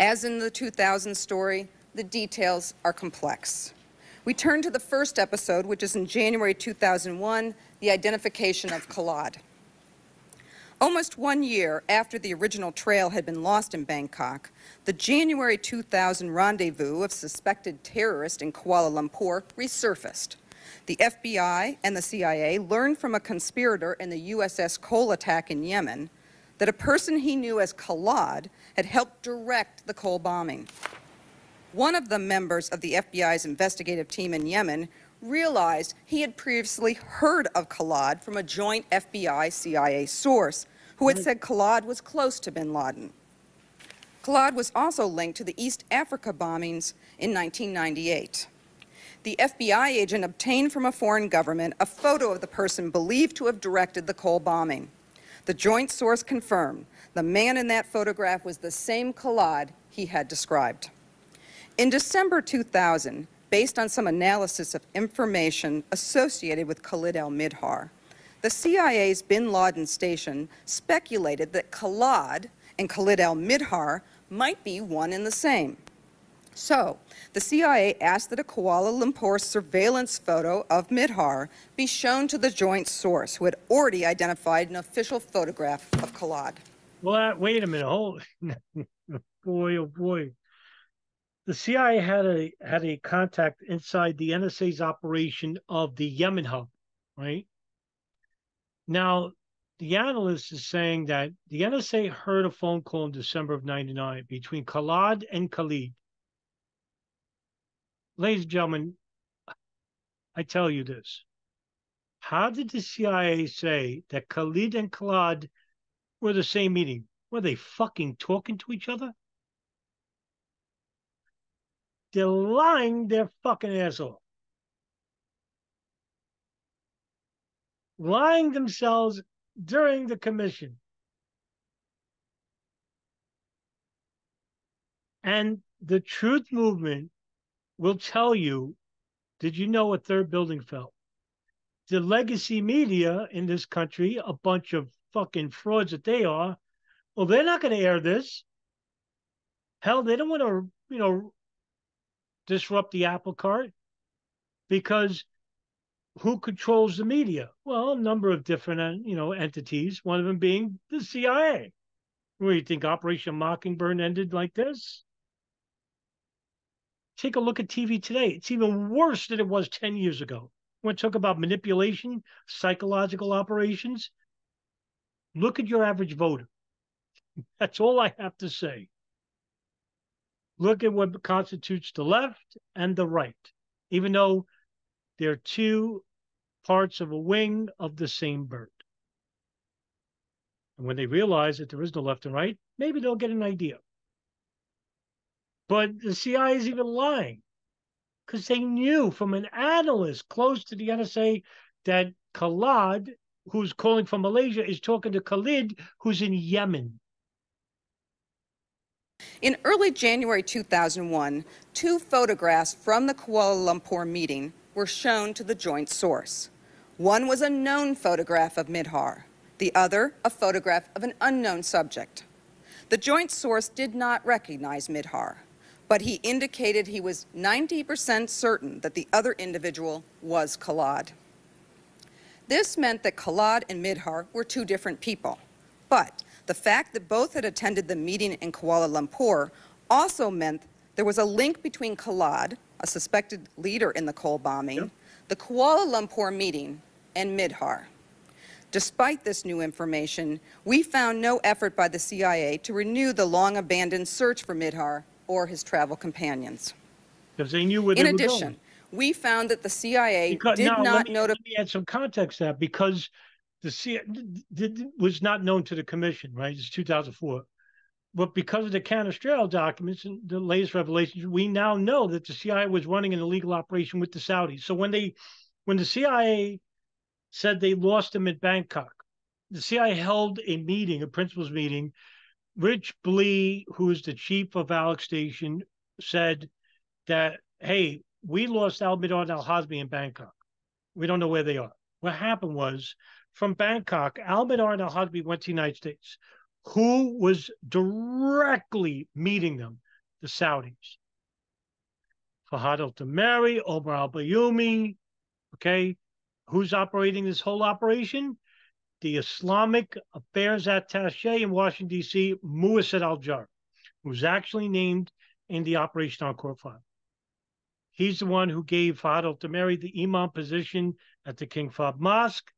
S5: As in the 2000 story, the details are complex. We turn to the first episode, which is in January 2001, the identification of Khallad. Almost one year after the original trail had been lost in Bangkok, the January 2000 rendezvous of suspected terrorists in Kuala Lumpur resurfaced. The FBI and the CIA learned from a conspirator in the USS Cole attack in Yemen that a person he knew as Khallad had helped direct the Cole bombing. One of the members of the FBI's investigative team in Yemen realized he had previously heard of Khallad from a joint FBI CIA source who had said Khallad was close to bin Laden. Khallad was also linked to the East Africa bombings in 1998. The FBI agent obtained from a foreign government a photo of the person believed to have directed the Cole bombing. The joint source confirmed the man in that photograph was the same Khallad he had described. In December 2000, based on some analysis of information associated with Khalid al-Midhar, the CIA's bin Laden station speculated that Khalid and Khalid al-Midhar might be one and the same. So, the CIA asked that a Kuala Lumpur surveillance photo of Midhar be shown to the joint source, who had already identified an official photograph of Khalid.
S1: Well, wait a minute. Hold, boy, oh boy. The CIA had a had a contact inside the NSA's operation of the Yemen hub, right? Now, the analyst is saying that the NSA heard a phone call in December of '99 between Khalid and Khalid. Ladies and gentlemen, I tell you this. How did the CIA say that Khalid and Khalid were the same meeting? Were they fucking talking to each other? They're lying their fucking ass off. Lying themselves during the commission. And the truth movement will tell you did you know a third building fell? The legacy media in this country, a bunch of fucking frauds that they are, well, they're not going to air this. Hell, they don't want to, you know, disrupt the apple cart because who controls the media? Well, a number of different, uh, you know, entities. One of them being the CIA. Where you think Operation Mockingbird ended like this? Take a look at TV today. It's even worse than it was 10 years ago. When talk about manipulation, psychological operations, look at your average voter. That's all I have to say. Look at what constitutes the left and the right, even though they're two parts of a wing of the same bird. And when they realize that there is no left and right, maybe they'll get an idea. But the CIA is even lying because they knew from an analyst close to the NSA that Khalid, who's calling from Malaysia, is talking to Khalid, who's in Yemen.
S5: In early January 2001, two photographs from the Kuala Lumpur meeting were shown to the joint source. One was a known photograph of Midhar, the other a photograph of an unknown subject. The joint source did not recognize Midhar, but he indicated he was 90% certain that the other individual was Khalid. This meant that Khalid and Midhar were two different people, but the fact that both had attended the meeting in Kuala Lumpur also meant there was a link between Khalid, a suspected leader in the Cole bombing,
S1: Yep.
S5: the Kuala Lumpur meeting, and Midhar. Despite this new information, we found no effort by the CIA to renew the long abandoned search for Midhar or his travel companions.
S1: Because they knew where
S5: In addition, we found that the CIA
S1: Because,
S5: did
S1: now,
S5: not notify.
S1: let me add some context to that because the CIA did, was not known to the commission, right? It's 2004. But because of the Canestraro documents and the latest revelations, we now know that the CIA was running an illegal operation with the Saudis. So when they, when the CIA said they lost him at Bangkok, the CIA held a meeting, a principals meeting. Rich Blee, who is the chief of Alec Station, said that, hey, we lost Al Mihdhar and Al Hazmi in Bangkok. We don't know where they are. What happened was from Bangkok, Al Mihdhar and Hazmi went to the United States. Who was directly meeting them? The Saudis. Fahad al Thumairy, Omar al Bayoumi. Okay. Who's operating this whole operation? The Islamic Affairs Attache in Washington, D.C., Muassad al Jar, who's actually named in the Operation Encore file. He's the one who gave Fahad al Thumairy the imam position at the King Fahd Mosque.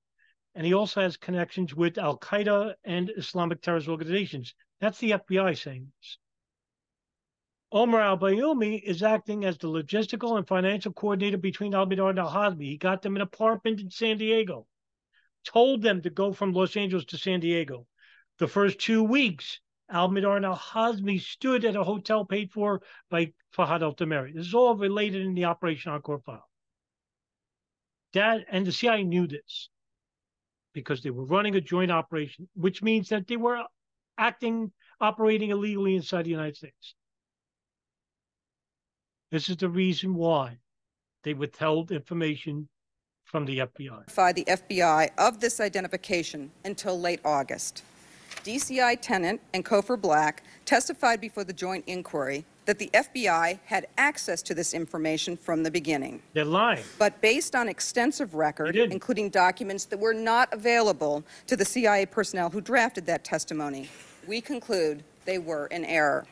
S1: And he also has connections with Al Qaeda and Islamic terrorist organizations. That's the FBI saying this. Omar al Bayoumi is acting as the logistical and financial coordinator between Al Mihdhar and Al Hazmi. He got them an apartment in San Diego, told them to go from Los Angeles to San Diego. The first two weeks, Al Mihdhar and Al Hazmi stood at a hotel paid for by Fahad al Thumairy. This is all related in the Operation Encore file. That and the CIA knew this because they were running a joint operation, which means that they were acting, operating illegally inside the United States. This is the reason why they withheld information from the FBI.
S5: the FBI of this identification until late August. DCI Tenet and Cofer Black testified before the joint inquiry that the FBI had access to this information from the beginning.
S1: They're lying.
S5: But based on extensive record, including documents that were not available to the CIA personnel who drafted that testimony, we conclude they were in error.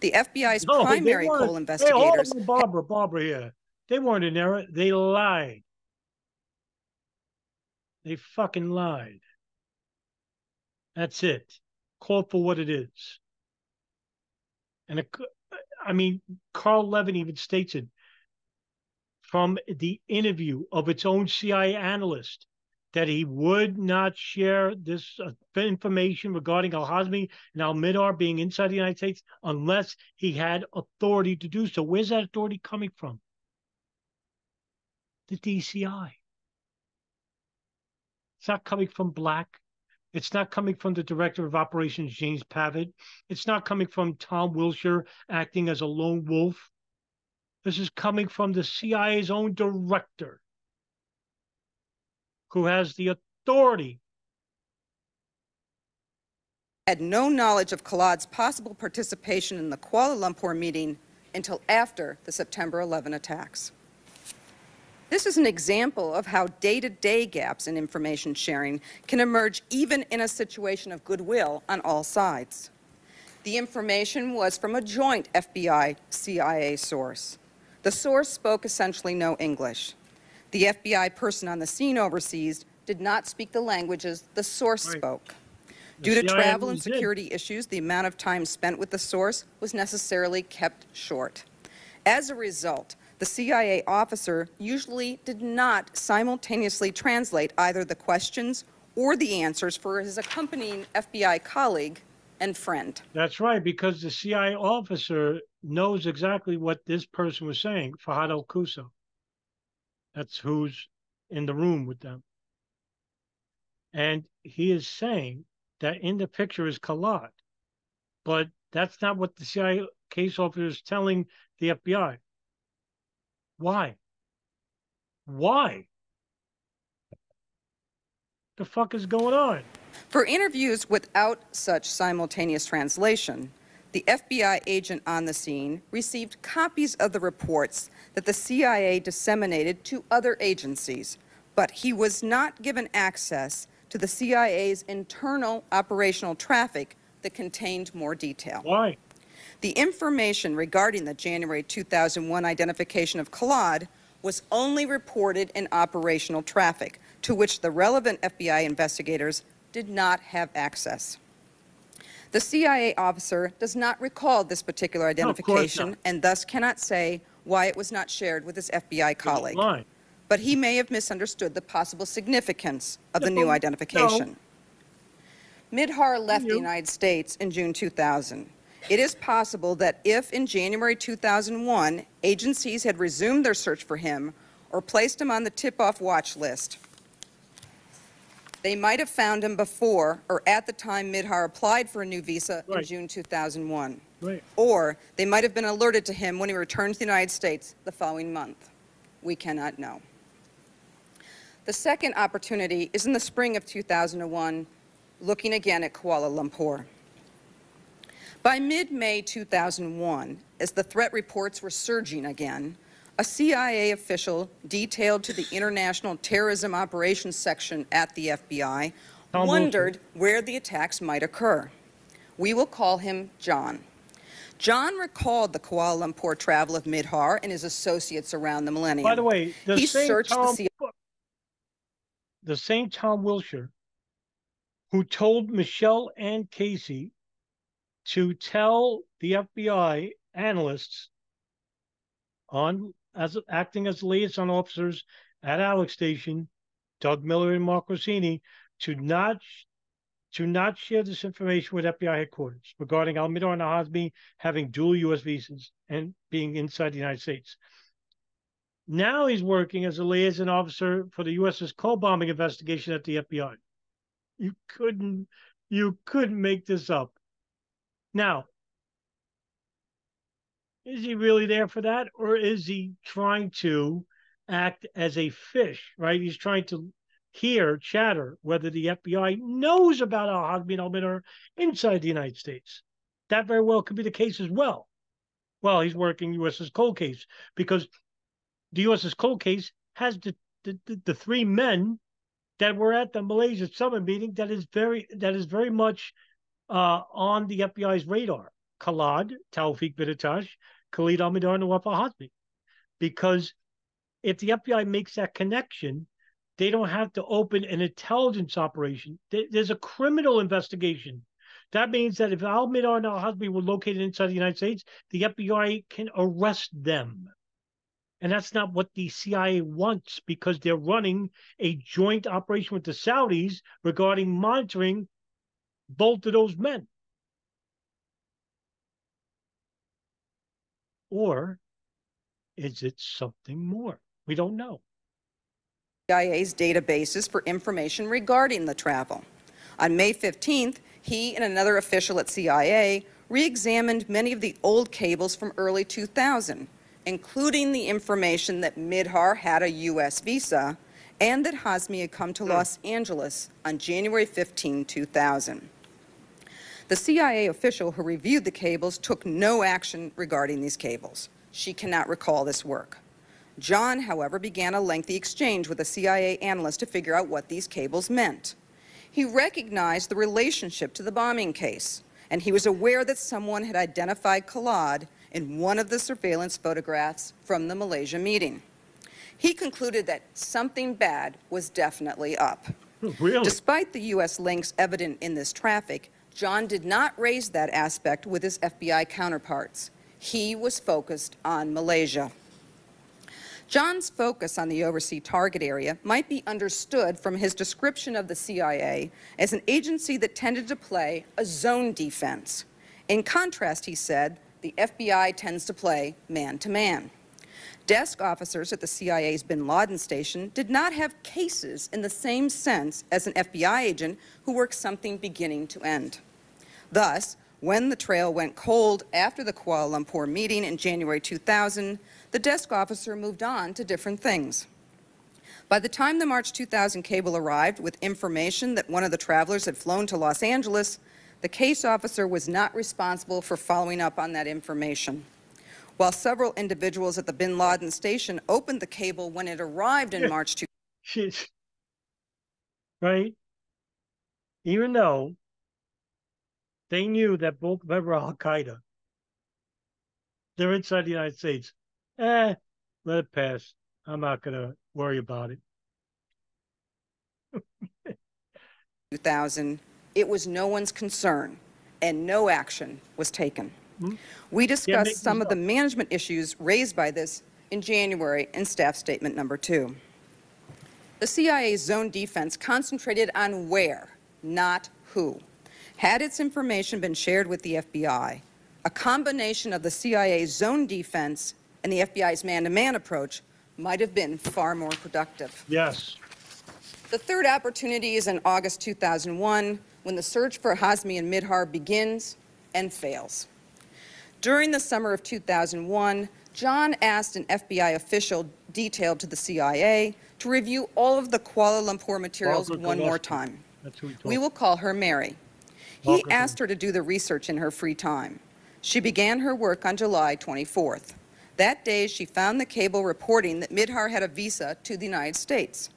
S5: The FBI's
S1: No,
S5: primary Cole
S1: Hey, Barbara, Barbara here. They weren't in error. They lied. They fucking lied. That's it. Call for what it is. And I mean, Carl Levin even states it from the interview of its own CIA analyst that he would not share this uh, information regarding Al Hazmi and Al Mihdhar being inside the United States unless he had authority to do so. Where's that authority coming from? The DCI. It's not coming from Black. It's not coming from the director of operations, James Pavitt. It's not coming from Tom Wilshire acting as a lone wolf. This is coming from the CIA's own director, who has the authority.
S5: had no knowledge of Khallad's possible participation in the Kuala Lumpur meeting until after the September 11 attacks. This is an example of how day-to-day gaps in information sharing can emerge even in a situation of goodwill on all sides. The information was from a joint FBI-CIA source. The source spoke essentially no English. The FBI person on the scene overseas did not speak the languages the source
S1: Right.
S5: spoke.
S1: The
S5: Due to
S1: CIA
S5: travel and security issues, the amount of time spent with the source was necessarily kept short. As a result, the CIA officer usually did not simultaneously translate either the questions or the answers for his accompanying FBI colleague and friend.
S1: That's right, because the CIA officer knows exactly what this person was saying, Fahad Al. That's who's in the room with them. And he is saying that in the picture is Khallad. But that's not what the CIA case officer is telling the FBI. Why? Why? The fuck is going on?
S5: For interviews without such simultaneous translation, the FBI agent on the scene received copies of the reports that the CIA disseminated to other agencies, but he was not given access to the CIA's internal operational traffic that contained more detail.
S1: Why?
S5: The information regarding the January 2001 identification of Khallad was only reported in operational traffic, to which the relevant FBI investigators did not have access. The CIA officer does not recall this particular identification
S1: not.
S5: and thus cannot say why it was not shared with his FBI colleague. But he may have misunderstood the possible significance of the
S1: No,
S5: new
S1: no.
S5: identification. Midhar left the United States in June 2000. It is possible that if in January 2001 agencies had resumed their search for him or placed him on the tip-off watch list, they might have found him before or at the time Midhar applied for a new visa in June 2001.
S1: Right.
S5: Or they might have been alerted to him when he returned to the United States the following month. We cannot know. The second opportunity is in the spring of 2001, looking again at Kuala Lumpur. By mid-May 2001, as the threat reports were surging again, a CIA official detailed to the International Terrorism Operations Section at the FBI wondered where the attacks might occur. We will call him John. John recalled the Kuala Lumpur travel of Midhar and his associates around the millennium.
S1: By the way, the
S5: he
S1: same
S5: searched the
S1: Tom,
S5: CIA
S1: the same Tom Wilshire who told Michael Anne Casey to tell the FBI analysts on as acting as liaison officers at Alec Station, Doug Miller and Mark Rossini, to not to not share this information with FBI headquarters regarding Al Mihdhar and Hazmi having dual U.S. visas and being inside the United States. Now he's working as a liaison officer for the USS Cole bombing investigation at the FBI. You couldn't, you couldn't make this up. Now, is he really there for that, or is he trying to act as a fish? Right? He's trying to hear chatter whether the FBI knows about Al and Al Mihdhar inside the United States. That very well could be the case as well. Well, he's working USS Cole case because the USS Cole case has the, the, the, the three men that were at the Malaysia summit meeting that is very that is very much uh, on the FBI's radar. Khallad, Taufik Viditash, Khalid Almihdhar, and Wafa Hazmi. Because if the FBI makes that connection, they don't have to open an intelligence operation. There's a criminal investigation. That means that if Almihdhar and Al Hazmi were located inside the United States, the FBI can arrest them. And that's not what the CIA wants because they're running a joint operation with the Saudis regarding monitoring both of those men. Or is it something more? We don't know.
S5: CIA's databases for information regarding the travel. On May 15th, he and another official at CIA re-examined many of the old cables from early 2000, including the information that Midhar had a U.S. visa and that Hazmi had come to hmm. Los Angeles on January 15, 2000. The CIA official who reviewed the cables took no action regarding these cables. She cannot recall this work. John, however, began a lengthy exchange with a CIA analyst to figure out what these cables meant. He recognized the relationship to the bombing case, and he was aware that someone had identified Khallad in one of the surveillance photographs from the Malaysia meeting. He concluded that something bad was definitely up.
S1: Really?
S5: Despite the U.S. links evident in this traffic, John did not raise that aspect with his FBI counterparts. He was focused on Malaysia. John's focus on the overseas target area might be understood from his description of the CIA as an agency that tended to play a zone defense. In contrast, he said, the FBI tends to play man to man. Desk officers at the CIA's bin Laden station did not have cases in the same sense as an FBI agent who works something beginning to end. Thus, when the trail went cold after the Kuala Lumpur meeting in January 2000, the desk officer moved on to different things. By the time the March 2000 cable arrived with information that one of the travelers had flown to Los Angeles, the case officer was not responsible for following up on that information. While several individuals at the bin Laden station opened the cable when it arrived in March 2000,
S1: Shit. Right? Even though they knew that both of Al Qaeda, they're inside the United States. Eh, let it pass. I'm not going to worry about it.
S5: 2000, it was no one's concern, and no action was taken. We
S1: make
S5: discussed some
S1: these
S5: of the management issues raised by this in January in staff statement number two. The CIA's zone defense concentrated on where, not who. Had its information been shared with the FBI, a combination of the CIA's zone defense and the FBI's man-to-man approach might have been far more productive.
S1: Yes.
S5: The third opportunity is in August 2001, when the search for Hazmi and Midhar begins and fails. During the summer of 2001, John asked an FBI official detailed to the CIA to review all of the Kuala Lumpur materials
S1: Walker
S5: one more time.
S1: We
S5: We will call her Mary. He
S1: Walker
S5: asked her to do the research in her free time. She began her work on July 24th. That day, she found the cable reporting that Midhar had a visa to the United States.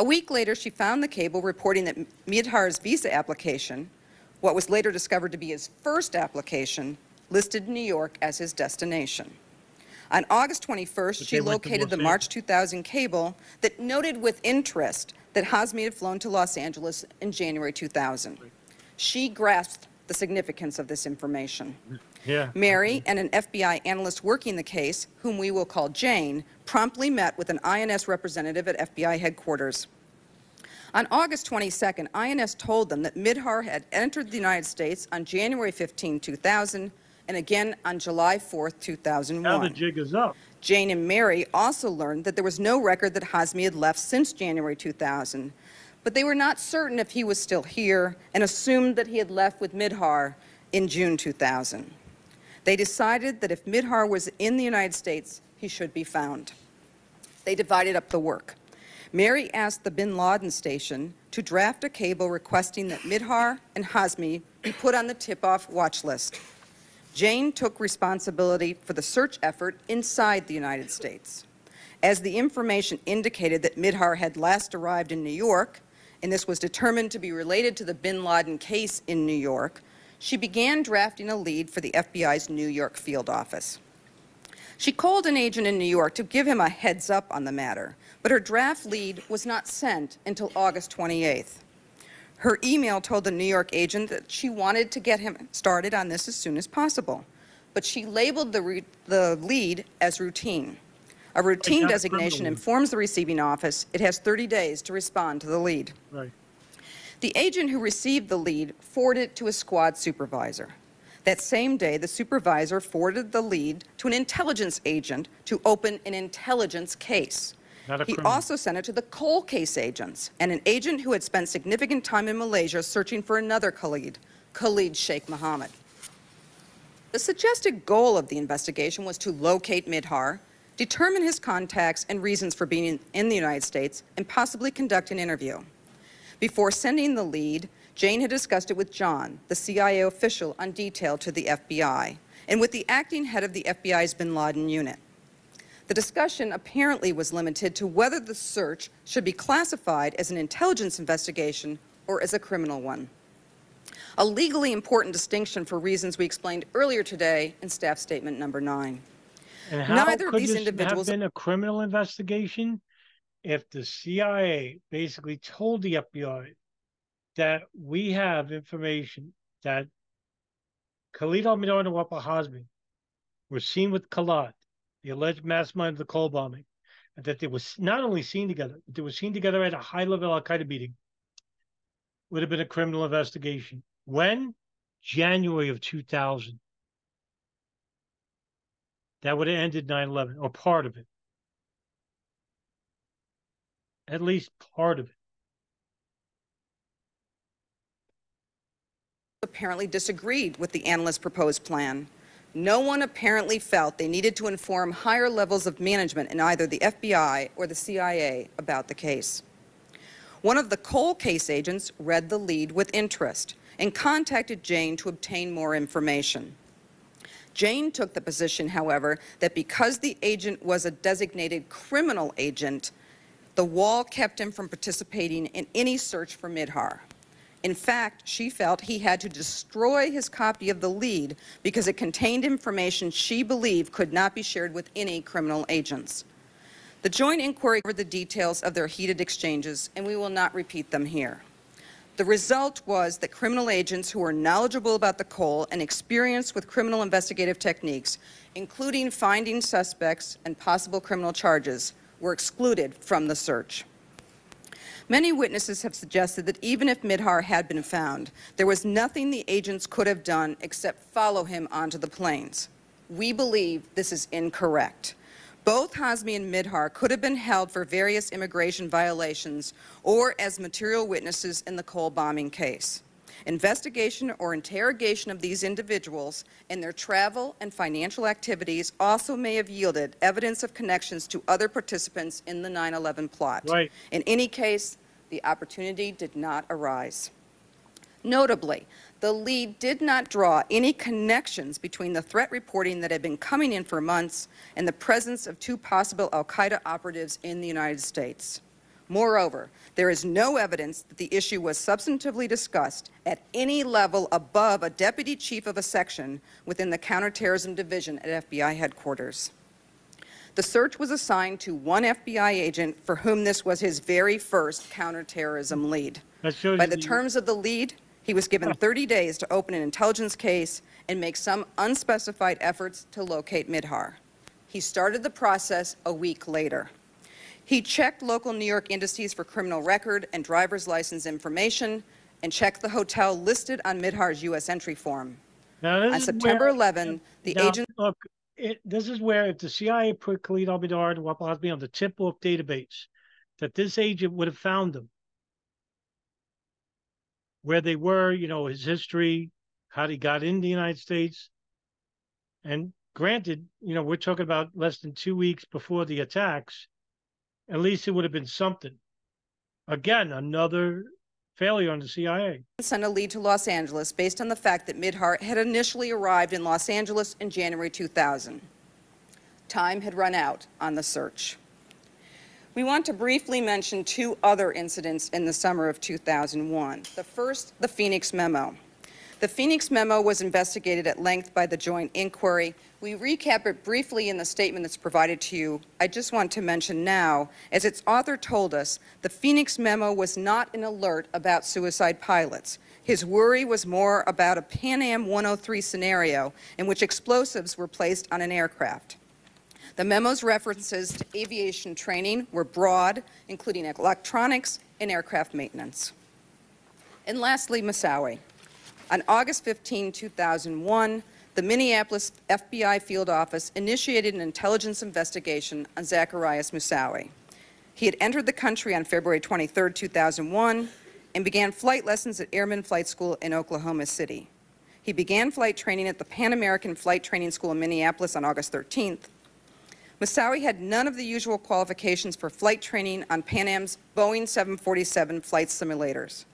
S5: A week later, she found the cable reporting that Midhar's visa application, what was later discovered to be his first application, listed New York as his destination. On August 21st, she
S1: they went to
S5: located the March 2000 cable that noted with interest that Hazmi had flown to Los Angeles in January 2000. She grasped the significance of this information.
S1: Yeah.
S5: Mary and an FBI analyst working the case, whom we will call Jane, promptly met with an INS representative at FBI headquarters. On August 22nd, INS told them that Midhar had entered the United States on January 15, 2000, and again on July 4, 2001.
S1: Now the jig is up.
S5: Jane and Mary also learned that there was no record that Hazmi had left since January 2000, but they were not certain if he was still here and assumed that he had left with Midhar in June 2000. They decided that if Midhar was in the United States, he should be found. They divided up the work. Mary asked the bin Laden station to draft a cable requesting that Midhar and Hazmi be put on the tip-off watch list. Jane took responsibility for the search effort inside the United States. As the information indicated that Midhar had last arrived in New York and this was determined to be related to the bin Laden case in New York, she began drafting a lead for the FBI's New York field office. She called an agent in New York to give him a heads up on the matter, but her draft lead was not sent until August 28th. Her email told the New York agent that she wanted to get him started on this as soon as possible, but she labeled the, re- the lead as routine. A routine designation
S1: criminal.
S5: informs the receiving office it has 30 days to respond to the lead.
S1: Right.
S5: The agent who received the lead forwarded it to a squad supervisor. That same day, the supervisor forwarded the lead to an intelligence agent to open an intelligence case. He also sent it to the Cole case agents and an agent who had spent significant time in Malaysia searching for another Khalid, Khalid Sheikh Mohammed. The suggested goal of the investigation was to locate Mihdhar, determine his contacts and reasons for being in, in the United States, and possibly conduct an interview. Before sending the lead, Jane had discussed it with John, the CIA official on detail to the FBI, and with the acting head of the FBI's bin Laden unit. The discussion apparently was limited to whether the search should be classified as an intelligence investigation or as a criminal one. A legally important distinction for reasons we explained earlier today in staff statement number nine.
S1: And how
S5: Neither of
S1: could
S5: these
S1: this
S5: individuals-
S1: have been a criminal investigation if the CIA basically told the FBI that we have information that Khalid al-Mihdhar and Nawaf Hazmi were seen with Khalid, the alleged mastermind of the Cole bombing, and that they were not only seen together, but they were seen together at a high-level Al-Qaeda meeting, would have been a criminal investigation. When? January of 2000 that would have ended 9 11 or part of it. At least part of it.
S5: apparently disagreed with the analyst's proposed plan. No one apparently felt they needed to inform higher levels of management in either the FBI or the CIA about the case. One of the Cole case agents read the lead with interest and contacted Jane to obtain more information. Jane took the position, however, that because the agent was a designated criminal agent, the wall kept him from participating in any search for Mihdhar. In fact, she felt he had to destroy his copy of the lead because it contained information she believed could not be shared with any criminal agents. The joint inquiry covered the details of their heated exchanges, and we will not repeat them here. The result was that criminal agents who were knowledgeable about the Cole and experienced with criminal investigative techniques, including finding suspects and possible criminal charges, were excluded from the search. Many witnesses have suggested that even if Mihdhar had been found, there was nothing the agents could have done except follow him onto the planes. We believe this is incorrect. Both Hazmi and Mihdhar could have been held for various immigration violations or as material witnesses in the Cole bombing case. Investigation or interrogation of these individuals and their travel and financial activities also may have yielded evidence of connections to other participants in the 9/11 plot.
S1: Right.
S5: In any case, the opportunity did not arise. Notably, the lead did not draw any connections between the threat reporting that had been coming in for months and the presence of two possible Al Qaeda operatives in the United States. Moreover, there is no evidence that the issue was substantively discussed at any level above a deputy chief of a section within the counterterrorism division at FBI headquarters. The search was assigned to one FBI agent for whom this was his very first counterterrorism lead. By the terms of the lead, he was given 30 days to open an intelligence case and make some unspecified efforts to locate Mihdhar. He started the process a week later. He checked local New York indices for criminal record and driver's license information and checked the hotel listed on Mihdhar's U.S. entry form.
S1: Now,
S5: On September
S1: where-
S5: 11, the
S1: now,
S5: agent
S1: Look, it, this is where if the CIA put Khalid al-Mihdhar and Nawaf Hazmi on the tip-off database, that this agent would have found them. Where they were, you know, his history, how he got in the United States. And granted, you know, we're talking about less than two weeks before the attacks. At least it would have been something. Again, another failure on the CIA.
S5: sent a lead to Los Angeles based on the fact that Midhart had initially arrived in Los Angeles in January 2000. Time had run out on the search. We want to briefly mention two other incidents in the summer of 2001. The first, the Phoenix Memo. The Phoenix Memo was investigated at length by the Joint Inquiry. We recap it briefly in the statement that's provided to you. I just want to mention now, as its author told us, the Phoenix Memo was not an alert about suicide pilots. His worry was more about a Pan Am 103 scenario in which explosives were placed on an aircraft. The memo's references to aviation training were broad, including electronics and aircraft maintenance. And lastly, Moussaoui. On August 15, 2001, the Minneapolis FBI field office initiated an intelligence investigation on Zacarias Moussaoui. He had entered the country on February 23, 2001, and began flight lessons at Airman Flight School in Oklahoma City. He began flight training at the Pan American Flight Training School in Minneapolis on August 13th. Moussaoui had none of the usual qualifications for flight training on Pan Am's Boeing 747 flight simulators.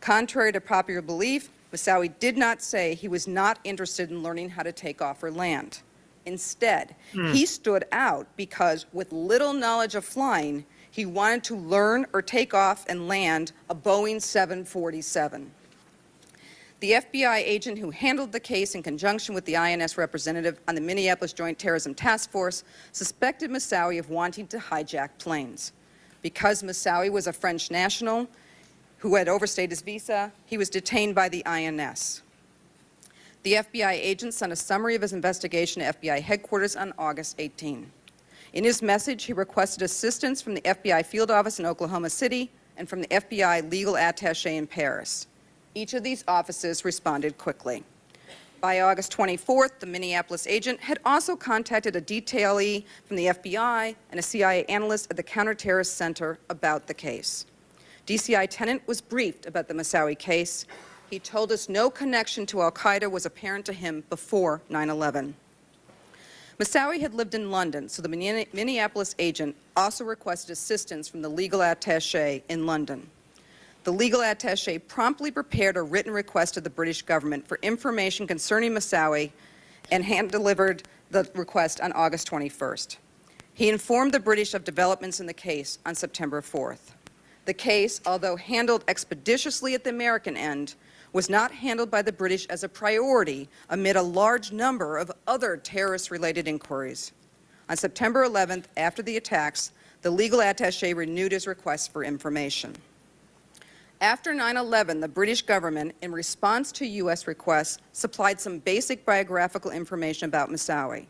S5: Contrary to popular belief, Moussaoui did not say he was not interested in learning how to take off or land. Instead, mm. he stood out because, with little knowledge of flying, he wanted to learn or take off and land a Boeing 747. The FBI agent who handled the case in conjunction with the INS representative on the Minneapolis Joint Terrorism Task Force suspected Moussaoui of wanting to hijack planes. Because Moussaoui was a French national who had overstayed his visa, he was detained by the INS. The FBI agent sent a summary of his investigation to FBI headquarters on August 18. In his message, he requested assistance from the FBI field office in Oklahoma City and from the FBI legal attache in Paris. Each of these offices responded quickly. By August 24th, the Minneapolis agent had also contacted a detailee from the FBI and a CIA analyst at the Counterterrorist Center about the case. DCI Tenet was briefed about the Moussaoui case. He told us no connection to al-Qaeda was apparent to him before 9-11. Moussaoui had lived in London, so the Minneapolis agent also requested assistance from the legal attaché in London. The legal attaché promptly prepared a written request to the British government for information concerning Moussaoui and hand-delivered the request on August 21st. He informed the British of developments in the case on September 4th. The case, although handled expeditiously at the American end, was not handled by the British as a priority amid a large number of other terrorist-related inquiries. On September 11th, after the attacks, the legal attaché renewed his request for information. After 9-11, the British government, in response to U.S. requests, supplied some basic biographical information about Moussaoui.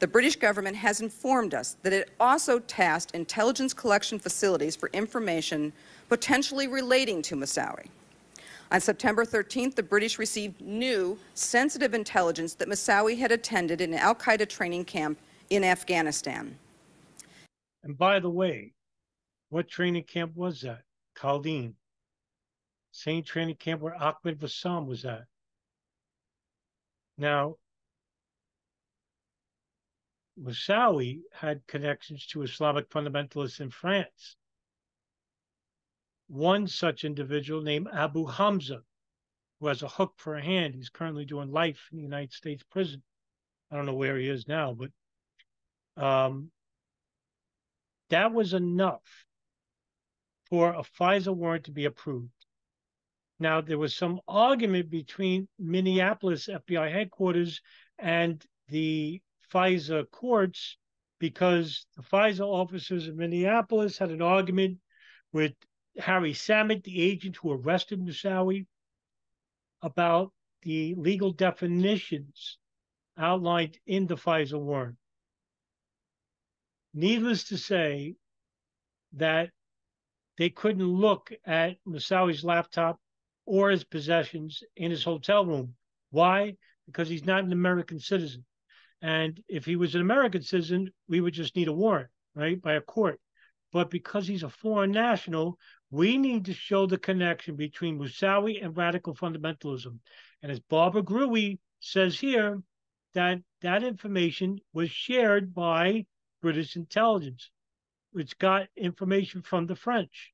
S5: The British government has informed us that it also tasked intelligence collection facilities for information potentially relating to Moussaoui. On September 13th, the British received new, sensitive intelligence that Moussaoui had attended an al-Qaeda training camp in Afghanistan.
S1: And by the way, what training camp was that? Khalden. Same training camp where Ahmed Ressam was at. Now, Moussaoui had connections to Islamic fundamentalists in France one such individual named Abu Hamza, who has a hook for a hand. He's currently doing life in the United States prison. I don't know where he is now, but um, that was enough for a FISA warrant to be approved. Now, there was some argument between Minneapolis FBI headquarters and the FISA courts because the FISA officers in Minneapolis had an argument with Harry Samit, the agent who arrested Moussaoui, about the legal definitions outlined in the FISA warrant. Needless to say that they couldn't look at Moussaoui's laptop or his possessions in his hotel room. Why? Because he's not an American citizen. And if he was an American citizen, we would just need a warrant, right, by a court. But because he's a foreign national, we need to show the connection between Moussaoui and radical fundamentalism. And as Barbara Grewe says here, that that information was shared by British intelligence, which got information from the French.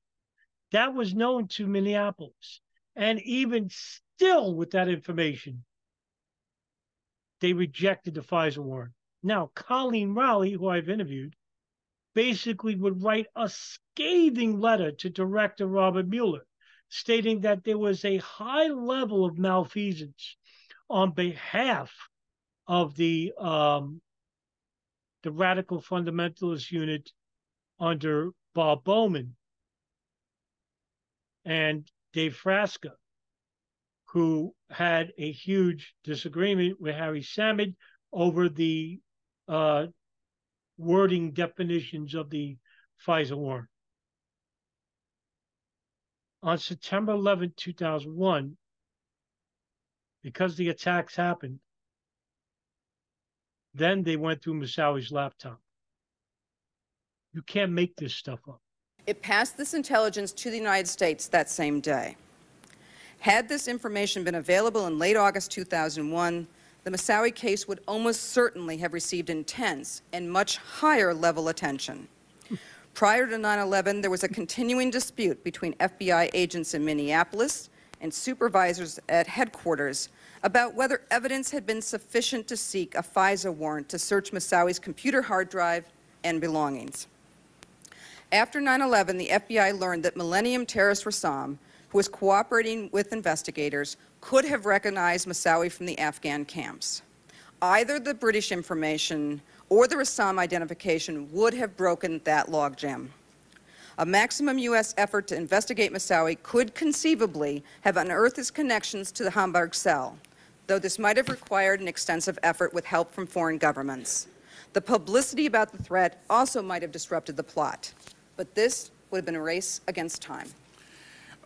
S1: That was known to Minneapolis. And even still, with that information, they rejected the FISA warrant. Now, Colleen Rowley, who I've interviewed, basically would write a scathing letter to Director Robert Mueller, stating that there was a high level of malfeasance on behalf of the um, the radical fundamentalist unit under Bob Bowman and Dave Frasca, who had a huge disagreement with Harry Samit over the uh, wording definitions of the FISA warrant. On September 11, 2001, because the attacks happened, then they went through Moussaoui's laptop. You can't make this stuff up.
S5: It passed this intelligence to the United States that same day. Had this information been available in late August 2001, the Moussaoui case would almost certainly have received intense and much higher level attention. Prior to 9-11, there was a continuing dispute between FBI agents in Minneapolis and supervisors at headquarters about whether evidence had been sufficient to seek a FISA warrant to search Moussaoui's computer hard drive and belongings. After 9-11, the FBI learned that Millennium Terrorist Ressam, was cooperating with investigators, could have recognized Moussaoui from the Afghan camps. Either the British information or the Ressam identification would have broken that logjam. A maximum U.S. effort to investigate Moussaoui could conceivably have unearthed his connections to the Hamburg cell, though this might have required an extensive effort with help from foreign governments. The publicity about the threat also might have disrupted the plot but this would have been a race against time.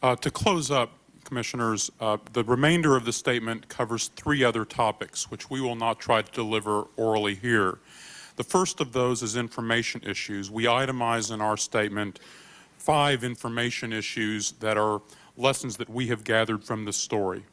S2: Uh, to close up, Commissioners, uh, the remainder of the statement covers three other topics, which we will not try to deliver orally here. The first of those is information issues. We itemize in our statement five information issues that are lessons that we have gathered from this story.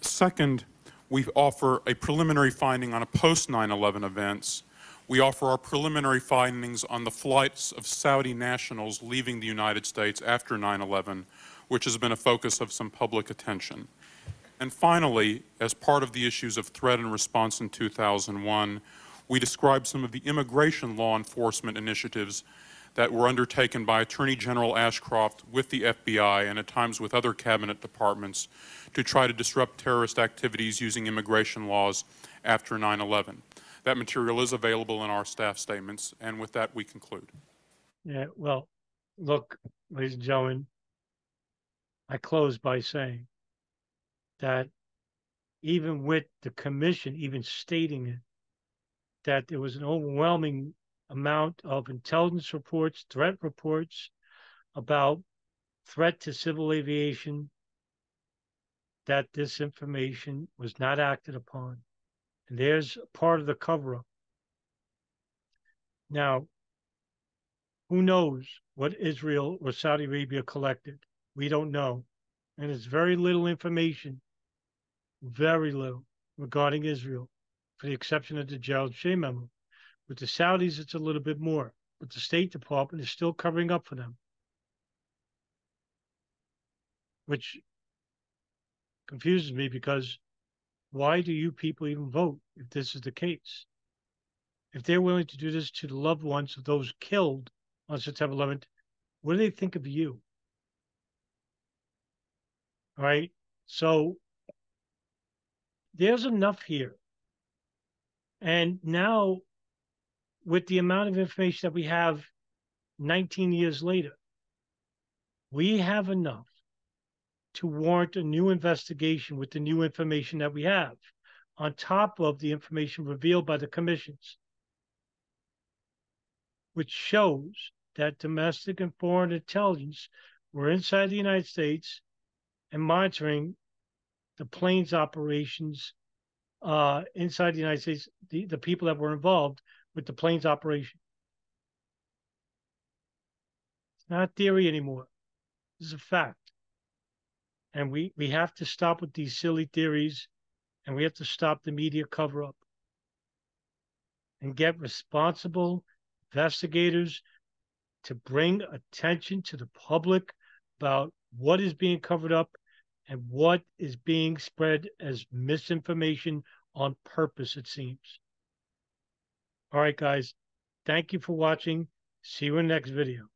S2: Second, we offer a preliminary finding on a post 9 11 events we offer our preliminary findings on the flights of Saudi nationals leaving the United States after 9-11, which has been a focus of some public attention. And finally, as part of the issues of threat and response in 2001, we describe some of the immigration law enforcement initiatives that were undertaken by Attorney General Ashcroft with the FBI and at times with other cabinet departments to try to disrupt terrorist activities using immigration laws after 9 11. That material is available in our staff statements, and with that, we conclude.
S1: Yeah, well, look, ladies and gentlemen, I close by saying that even with the commission even stating it, that there was an overwhelming amount of intelligence reports, threat reports about threat to civil aviation, that this information was not acted upon. And there's part of the cover up. Now, who knows what Israel or Saudi Arabia collected? We don't know. And it's very little information, very little regarding Israel, for the exception of the Gerald Shea memo. With the Saudis, it's a little bit more, but the State Department is still covering up for them, which confuses me because why do you people even vote if this is the case? If they're willing to do this to the loved ones of those killed on September 11th, what do they think of you? Right. So there's enough here. And now, with the amount of information that we have 19 years later, we have enough to warrant a new investigation with the new information that we have, on top of the information revealed by the commissions, which shows that domestic and foreign intelligence were inside the United States and monitoring the planes operations uh, inside the United States, the, the people that were involved with the planes operation. It's not theory anymore. This is a fact. And we, we have to stop with these silly theories and we have to stop the media cover up and get responsible investigators to bring attention to the public about what is being covered up and what is being spread as misinformation on purpose, it seems. All right, guys. Thank you for watching. See you in the next video.